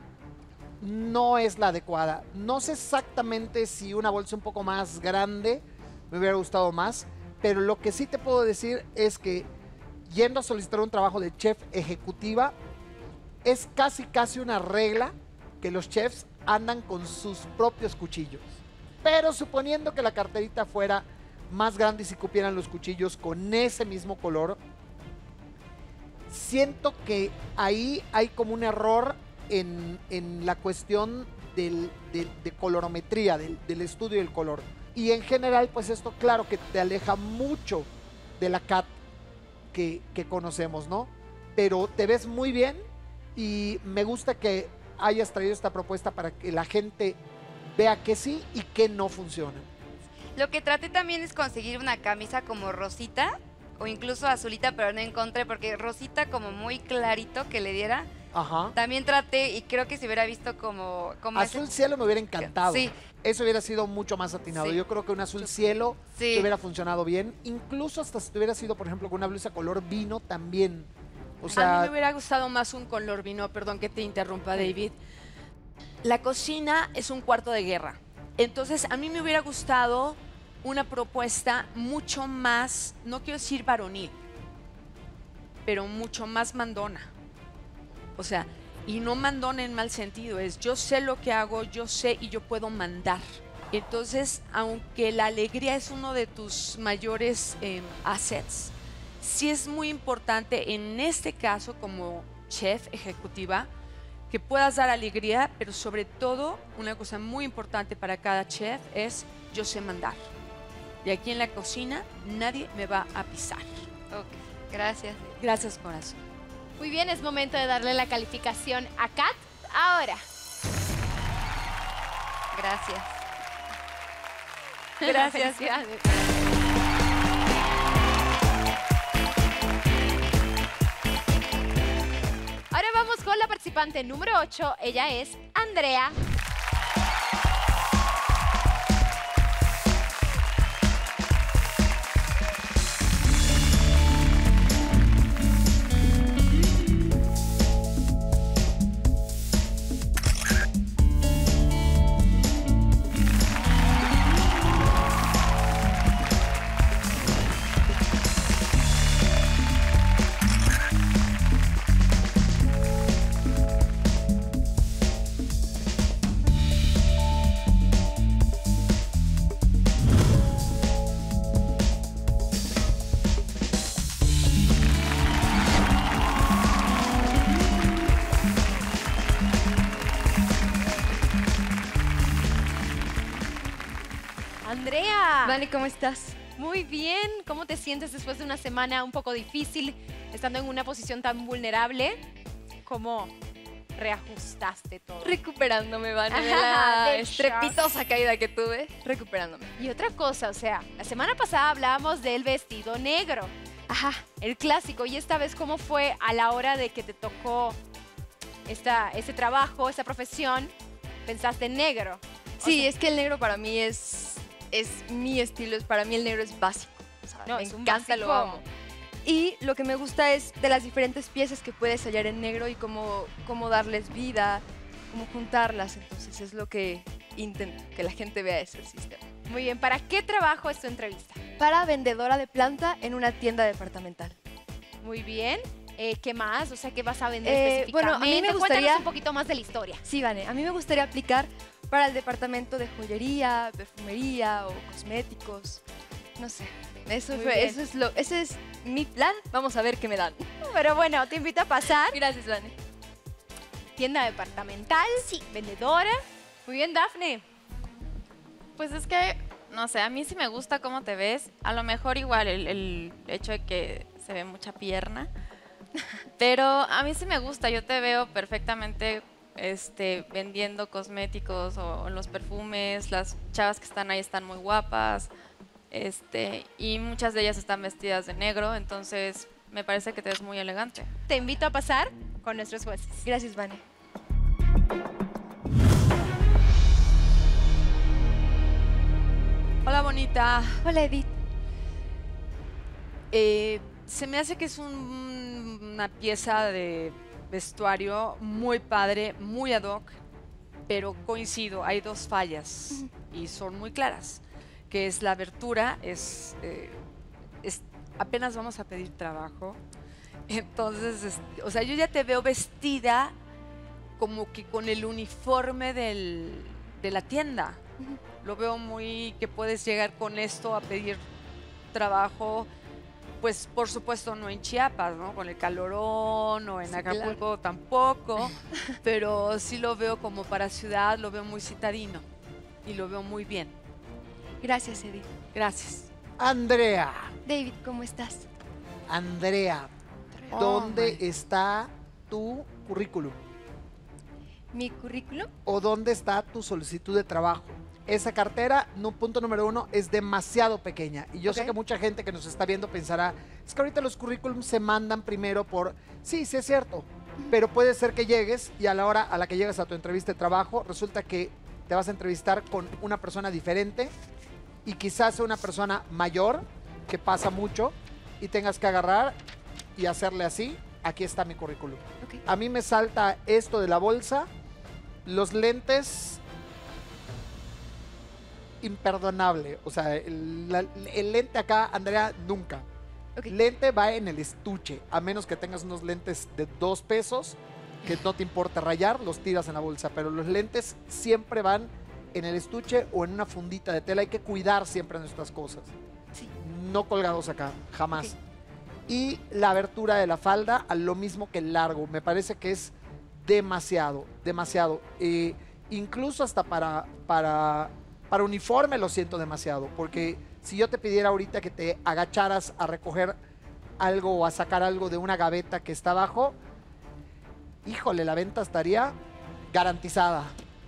no es la adecuada. No sé exactamente si una bolsa un poco más grande me hubiera gustado más, pero lo que sí te puedo decir es que yendo a solicitar un trabajo de chef ejecutiva, es casi casi una regla que los chefs andan con sus propios cuchillos. Pero suponiendo que la carterita fuera más grande y si cupieran los cuchillos con ese mismo color, siento que ahí hay como un error en, en la cuestión de colorometría, del, del estudio del color. Y en general, pues esto claro que te aleja mucho de la cat que, que conocemos, ¿no? Pero te ves muy bien y me gusta que hayas traído esta propuesta para que la gente vea que sí y que no funciona.
Lo que traté también es conseguir una camisa como rosita o incluso azulita, pero no encontré porque rosita como muy clarito que le diera.
Ajá.
También traté y creo que se hubiera visto como... como ese-
Azul cielo me hubiera encantado.
Sí.
Eso hubiera sido mucho más atinado.
Sí.
Yo creo que un azul cielo
Sí.
te hubiera funcionado bien. Incluso hasta si te hubiera sido, por ejemplo, con una blusa color vino también. O
a mí
sea,
me hubiera gustado más un color vino, perdón que te interrumpa, David. La cocina es un cuarto de guerra. Entonces, a mí me hubiera gustado una propuesta mucho más, no quiero decir varonil, pero mucho más mandona. O sea, y no mandona en mal sentido, es yo sé lo que hago, yo sé y yo puedo mandar. Entonces, aunque la alegría es uno de tus mayores eh, assets, sí es muy importante en este caso como chef ejecutiva que puedas dar alegría, pero sobre todo una cosa muy importante para cada chef es yo sé mandar. Y aquí en la cocina nadie me va a pisar.
Ok, gracias.
Gracias, corazón.
Muy bien, es momento de darle la calificación a Kat. Ahora.
Gracias. Gracias.
Felicidades. Ahora vamos con la participante número 8. Ella es Andrea.
Vani, ¿cómo estás?
Muy bien. ¿Cómo te sientes después de una semana un poco difícil, estando en una posición tan vulnerable? ¿Cómo reajustaste todo?
Recuperándome, Vani, de la estrepitosa caída que tuve. Recuperándome.
Y otra cosa, o sea, la semana pasada hablábamos del vestido negro. Ajá, el clásico. Y esta vez, ¿cómo fue a la hora de que te tocó esta, este trabajo, esta profesión? Pensaste en negro.
Sí, es que el negro para mí es, es mi estilo, es, para mí el negro es básico. o sea,
No,
me
es un
encanta, lo amo. Y lo que me gusta es de las diferentes piezas que puedes hallar en negro y cómo, cómo darles vida, cómo juntarlas. Entonces es lo que intento, que la gente vea ese sistema.
Muy bien, ¿para qué trabajo es tu entrevista?
Para vendedora de planta en una tienda departamental.
Muy bien. Eh, ¿Qué más? O sea, ¿qué vas a vender
Eh, bueno, a mí me
específicamente?
gustaría-
Cuéntanos un poquito más de la historia.
Sí, Vane, a mí me gustaría aplicar para el departamento de joyería, perfumería o cosméticos. No sé. Eso, fue- eso es lo, ese es mi plan. Vamos a ver qué me dan.
Pero bueno, te invito a pasar.
Gracias, Vane.
Tienda departamental, sí. vendedora. Muy bien, Dafne.
Pues es que, no sé, a mí sí me gusta cómo te ves. A lo mejor igual el, el hecho de que se ve mucha pierna. Pero a mí sí me gusta, yo te veo perfectamente este, vendiendo cosméticos o, o los perfumes. Las chavas que están ahí están muy guapas. Este, y muchas de ellas están vestidas de negro, entonces me parece que te ves muy elegante.
Te invito a pasar con nuestros jueces.
Gracias, Vane.
Hola, bonita.
Hola, Edith.
Eh, se me hace que es un- una pieza de vestuario muy padre, muy ad hoc, pero coincido, hay dos fallas y son muy claras, que es la abertura, es, eh, es- apenas vamos a pedir trabajo, entonces, es- o sea, yo ya te veo vestida como que con el uniforme del- de la tienda. Lo veo muy que puedes llegar con esto a pedir trabajo, pues por supuesto no en Chiapas, ¿no? Con el calorón o en
Sí,
Acapulco tampoco, pero sí lo veo como para ciudad, lo veo muy citadino y lo veo muy bien.
Gracias, Edith.
Gracias.
Andrea,
David, ¿cómo estás?
Andrea,
Oh,
¿dónde está tu currículum?
¿Mi currículum?
¿O dónde está tu solicitud de trabajo? Esa cartera, no, punto número uno, es demasiado pequeña. Y yo sé que mucha gente que nos está viendo pensará, es que ahorita los currículums se mandan primero por, sí, sí es cierto, pero puede ser que llegues y a la hora a la que llegas a tu entrevista de trabajo, resulta que te vas a entrevistar con una persona diferente y quizás sea una persona mayor, que pasa mucho, y tengas que agarrar y hacerle así, aquí está mi currículum. A mí me salta esto de la bolsa, los lentes, imperdonable. O sea, el, la- el lente acá, Andrea, nunca. Lente va en el estuche, a menos que tengas unos lentes de dos pesos, que no te importa rayar, los tiras en la bolsa, pero los lentes siempre van en el estuche o en una fundita de tela. Hay que cuidar siempre nuestras cosas. No colgados acá, jamás. Y la abertura de la falda a lo mismo que el largo. Me parece que es demasiado, demasiado. Eh, incluso hasta para, para, para uniforme lo siento demasiado. Porque si yo te pidiera ahorita que te agacharas a recoger algo o a sacar algo de una gaveta que está abajo, híjole, la venta estaría garantizada.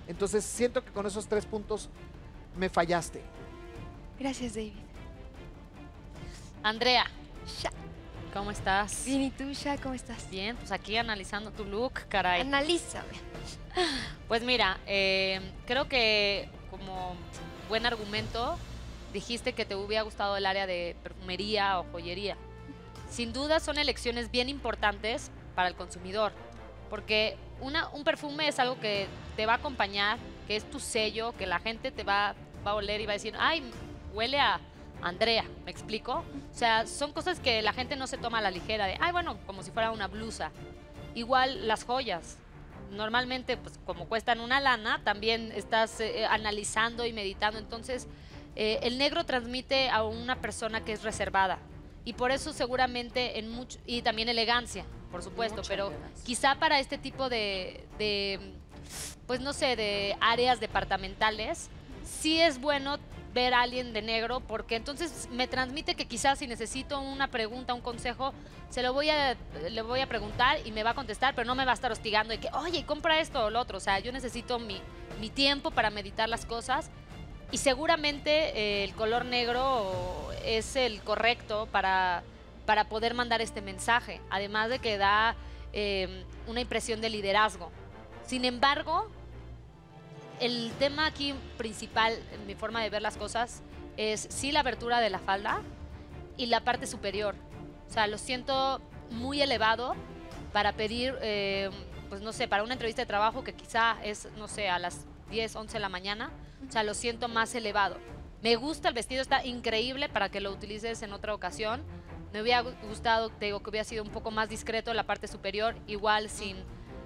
Entonces siento que con esos tres puntos me fallaste.
Gracias, David.
Andrea. ¿Cómo estás?
Bien, ¿y tú, Sha? ¿Cómo estás?
Bien, pues aquí analizando tu look, caray.
Analízame.
Pues mira, eh, creo que como buen argumento dijiste que te hubiera gustado el área de perfumería o joyería. Sin duda son elecciones bien importantes para el consumidor, porque una, un perfume es algo que te va a acompañar, que es tu sello, que la gente te va, va a oler y va a decir, ay, huele a Andrea, ¿me explico? O sea, son cosas que la gente no se toma a la ligera, de, ay, bueno, como si fuera una blusa. Igual las joyas. Normalmente, pues como cuestan una lana, también estás eh, analizando y meditando. Entonces, eh, el negro transmite a una persona que es reservada. Y por eso seguramente en mucho, y también elegancia, por supuesto,
Mucha
pero
elegancia.
quizá para este tipo de, de, pues no sé, de áreas departamentales, sí es bueno ver a alguien de negro porque entonces me transmite que quizás si necesito una pregunta, un consejo, se lo voy a, le voy a preguntar y me va a contestar, pero no me va a estar hostigando de que, oye, compra esto o lo otro. O sea, yo necesito mi, mi tiempo para meditar las cosas y seguramente eh, el color negro es el correcto para, para poder mandar este mensaje, además de que da eh, una impresión de liderazgo. Sin embargo, el tema aquí principal, en mi forma de ver las cosas, es sí la abertura de la falda y la parte superior. O sea, lo siento muy elevado para pedir, eh, pues no sé, para una entrevista de trabajo que quizá es, no sé, a las 10, 11 de la mañana. O sea, lo siento más elevado. Me gusta el vestido, está increíble para que lo utilices en otra ocasión. Me hubiera gu- gustado, te digo, que hubiera sido un poco más discreto la parte superior, igual sin,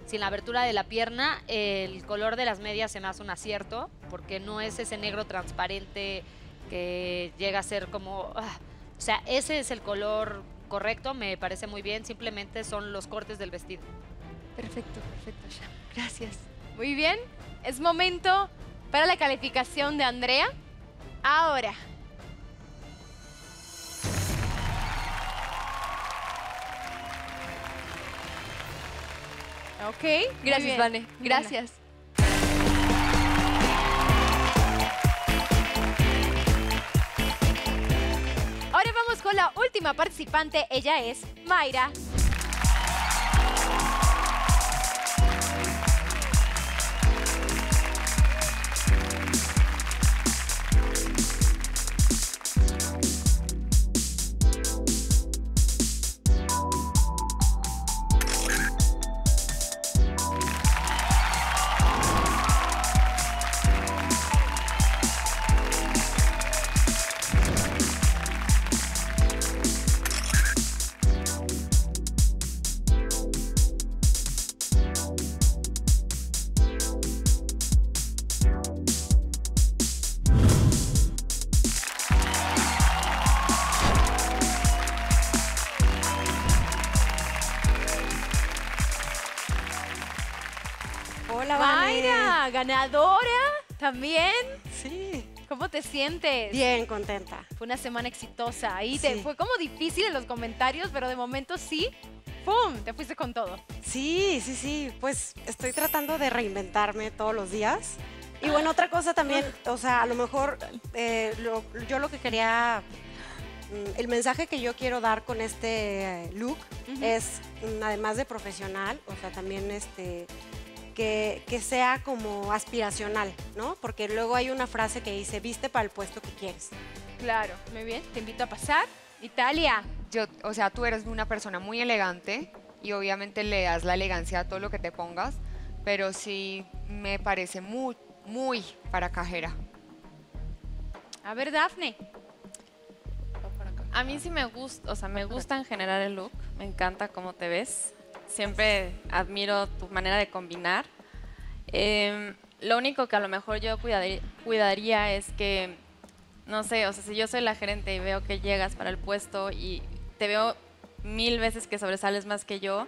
sin la abertura de la pierna. El color de las medias se me hace un acierto, porque no es ese negro transparente que llega a ser como... ah, o sea, ese es el color correcto, me parece muy bien, simplemente son los cortes del vestido.
Perfecto, perfecto, Sha. Gracias.
Muy bien, es momento para la calificación de Andrea. Ahora. Ok.
Gracias. Vane. Gracias.
Ahora vamos con la última participante. Ella es Mayra. Ganadora también.
Sí.
¿Cómo te sientes?
Bien, contenta.
Fue una semana exitosa y te
Sí.
fue como difícil en los comentarios, pero de momento sí, ¡pum! Te fuiste con todo.
Sí, sí, sí. Pues estoy tratando de reinventarme todos los días. Y bueno, otra cosa también, o sea, a lo mejor eh, lo- yo lo que quería, mm, el mensaje que yo quiero dar con este look es, mm, además de profesional, o sea, también este, que, que sea como aspiracional, ¿no? Porque luego hay una frase que dice, viste para el puesto que quieres.
Claro, muy bien. Te invito a pasar. Italia.
Yo, o sea, tú eres una persona muy elegante y obviamente le das la elegancia a todo lo que te pongas, pero sí me parece muy, muy para cajera.
A ver, Dafne.
A mí sí me gusta, o sea, me gusta en general el look, me encanta cómo te ves. Siempre admiro tu manera de combinar. Em, lo único que a lo mejor yo cuidari- cuidaría es que, no sé, o sea, si yo soy la gerente y veo que llegas para el puesto y te veo mil veces que sobresales más que yo,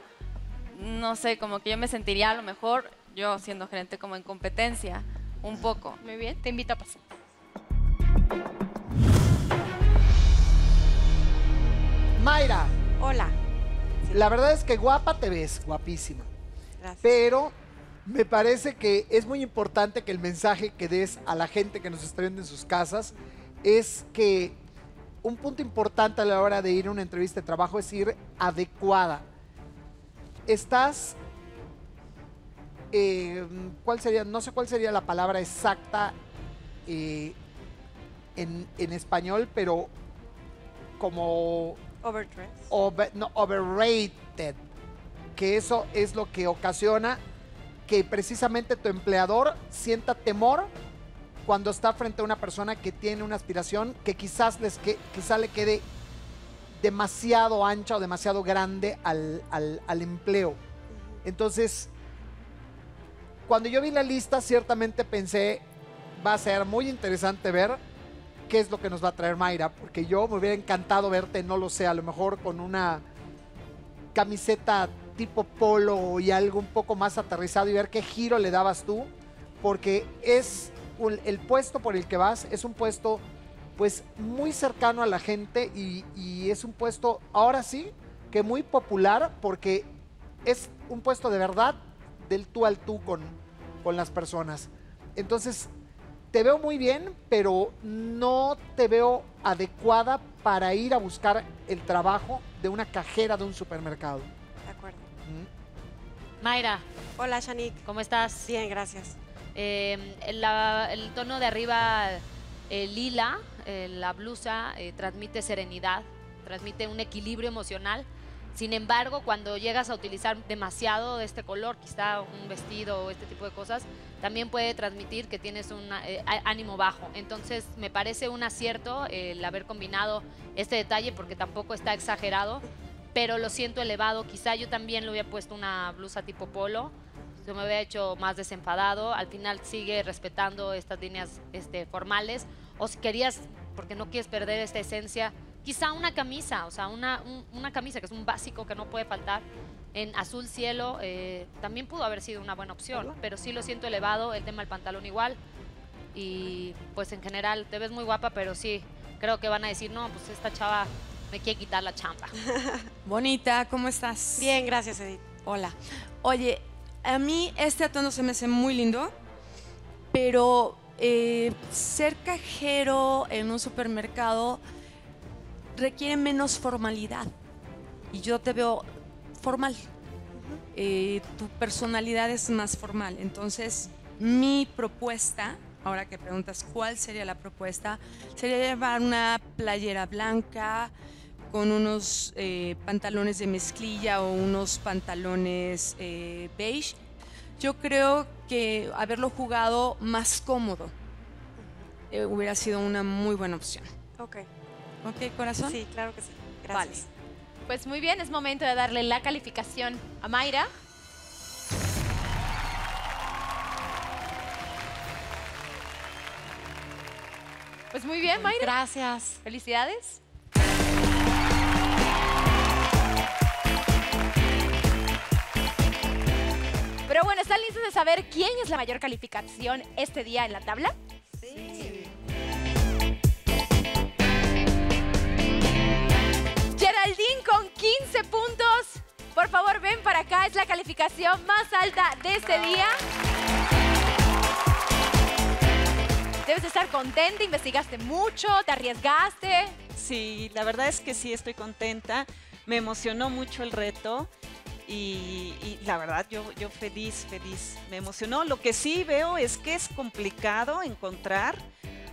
no sé, como que yo me sentiría a lo mejor, yo siendo gerente, como en competencia, un poco.
Muy bien, te invito a pasar.
Mayra,
Hola.
La verdad es que guapa te ves, guapísima.
Gracias.
Pero me parece que es muy importante que el mensaje que des a la gente que nos está viendo en sus casas es que un punto importante a la hora de ir a una entrevista de trabajo es ir adecuada. Estás, eh, ¿cuál sería? No sé cuál sería la palabra exacta eh, en, en español, pero como Over- no, overrated, que eso es lo que ocasiona que precisamente tu empleador sienta temor cuando está frente a una persona que tiene una aspiración que quizás, les que, quizá le quede demasiado ancha o demasiado grande al, al- al empleo. Entonces, cuando yo vi la lista, ciertamente pensé, va a ser muy interesante ver qué es lo que nos va a traer Mayra, porque yo me hubiera encantado verte, no lo sé, a lo mejor con una camiseta tipo polo y algo un poco más aterrizado y ver qué giro le dabas tú, porque es un- el puesto por el que vas, es un puesto pues muy cercano a la gente y, y es un puesto, ahora sí, que muy popular porque es un puesto de verdad del tú al tú con, con las personas. Entonces, te veo muy bien, pero no te veo adecuada para ir a buscar el trabajo de una cajera de un supermercado.
De acuerdo.
Mayra.
Hola, Shanik.
¿Cómo estás?
Bien, gracias.
Eh, la- el tono de arriba, eh, lila, eh, la blusa, eh, transmite serenidad, transmite un equilibrio emocional. Sin embargo, cuando llegas a utilizar demasiado de este color, quizá un vestido o este tipo de cosas, también puede transmitir que tienes un eh, ánimo bajo. Entonces, me parece un acierto eh, el haber combinado este detalle porque tampoco está exagerado, pero lo siento elevado. Quizá yo también le hubiera puesto una blusa tipo polo, yo me había hecho más desenfadado. Al final sigue respetando estas líneas este, formales. O si querías, porque no quieres perder esta esencia, quizá una camisa, o sea, una, un- una camisa que es un básico que no puede faltar. En azul cielo eh, también pudo haber sido una buena opción, pero sí lo siento elevado, el tema del pantalón igual. Y pues en general te ves muy guapa, pero sí, creo que van a decir, no, pues esta chava me quiere quitar la chamba.
Bonita, ¿cómo estás?
Bien, gracias, Edith.
Hola. Oye, a mí este atuendo se me hace muy lindo, pero eh, ser cajero en un supermercado requiere menos formalidad. Y yo te veo formal. Eh, tu personalidad es más formal. Entonces, mi propuesta, ahora que preguntas cuál sería la propuesta, sería llevar una playera blanca con unos eh, pantalones de mezclilla o unos pantalones eh, beige. Yo creo que haberlo jugado más cómodo hubiera sido una muy buena opción.
¿Ok,
corazón?
Sí, claro que sí. Gracias.
Pues muy bien, es momento de darle la calificación a Mayra. Pues muy bien, Mayra.
Gracias.
Felicidades. Pero bueno, ¿están listos de saber quién es la mayor calificación este día en la tabla? Sí. 15 puntos. Por favor, ven para acá. Es la calificación más alta de este día. Debes estar contenta, investigaste mucho, te arriesgaste.
Sí, la verdad es que sí estoy contenta. Me emocionó mucho el reto y, la verdad yo, yo feliz, feliz. Me emocionó. Lo que sí veo es que es complicado encontrar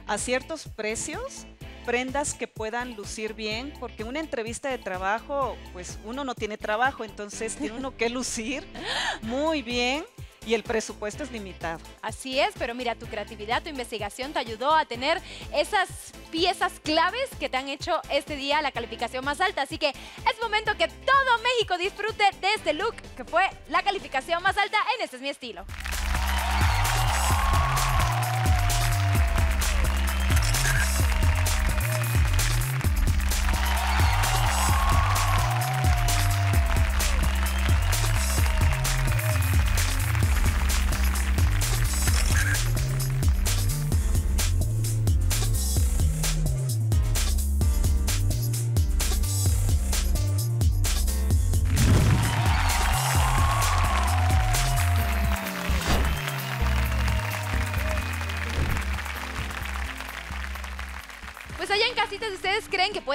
a ciertos precios prendas que puedan lucir bien, porque una entrevista de trabajo, pues uno no tiene trabajo, entonces tiene uno que lucir muy bien y el presupuesto es limitado.
Así es, pero mira, tu creatividad, tu investigación te ayudó a tener esas piezas claves que te han hecho este día la calificación más alta. Así que es momento que todo México disfrute de este look que fue la calificación más alta en Este es mi estilo.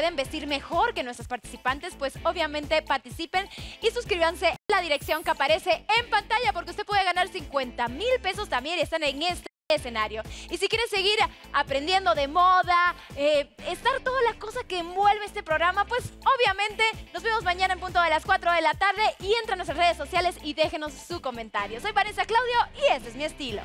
Pueden vestir mejor que nuestros participantes, pues obviamente participen y suscríbanse a la dirección que aparece en pantalla porque usted puede ganar 50 mil pesos también y están en este escenario. Y si quieren seguir aprendiendo de moda, eh, estar toda la cosa que envuelve este programa, pues obviamente nos vemos mañana en punto de las 4 de la tarde y entren a nuestras redes sociales y déjenos su comentario. Soy Vanessa Claudio y este es mi estilo.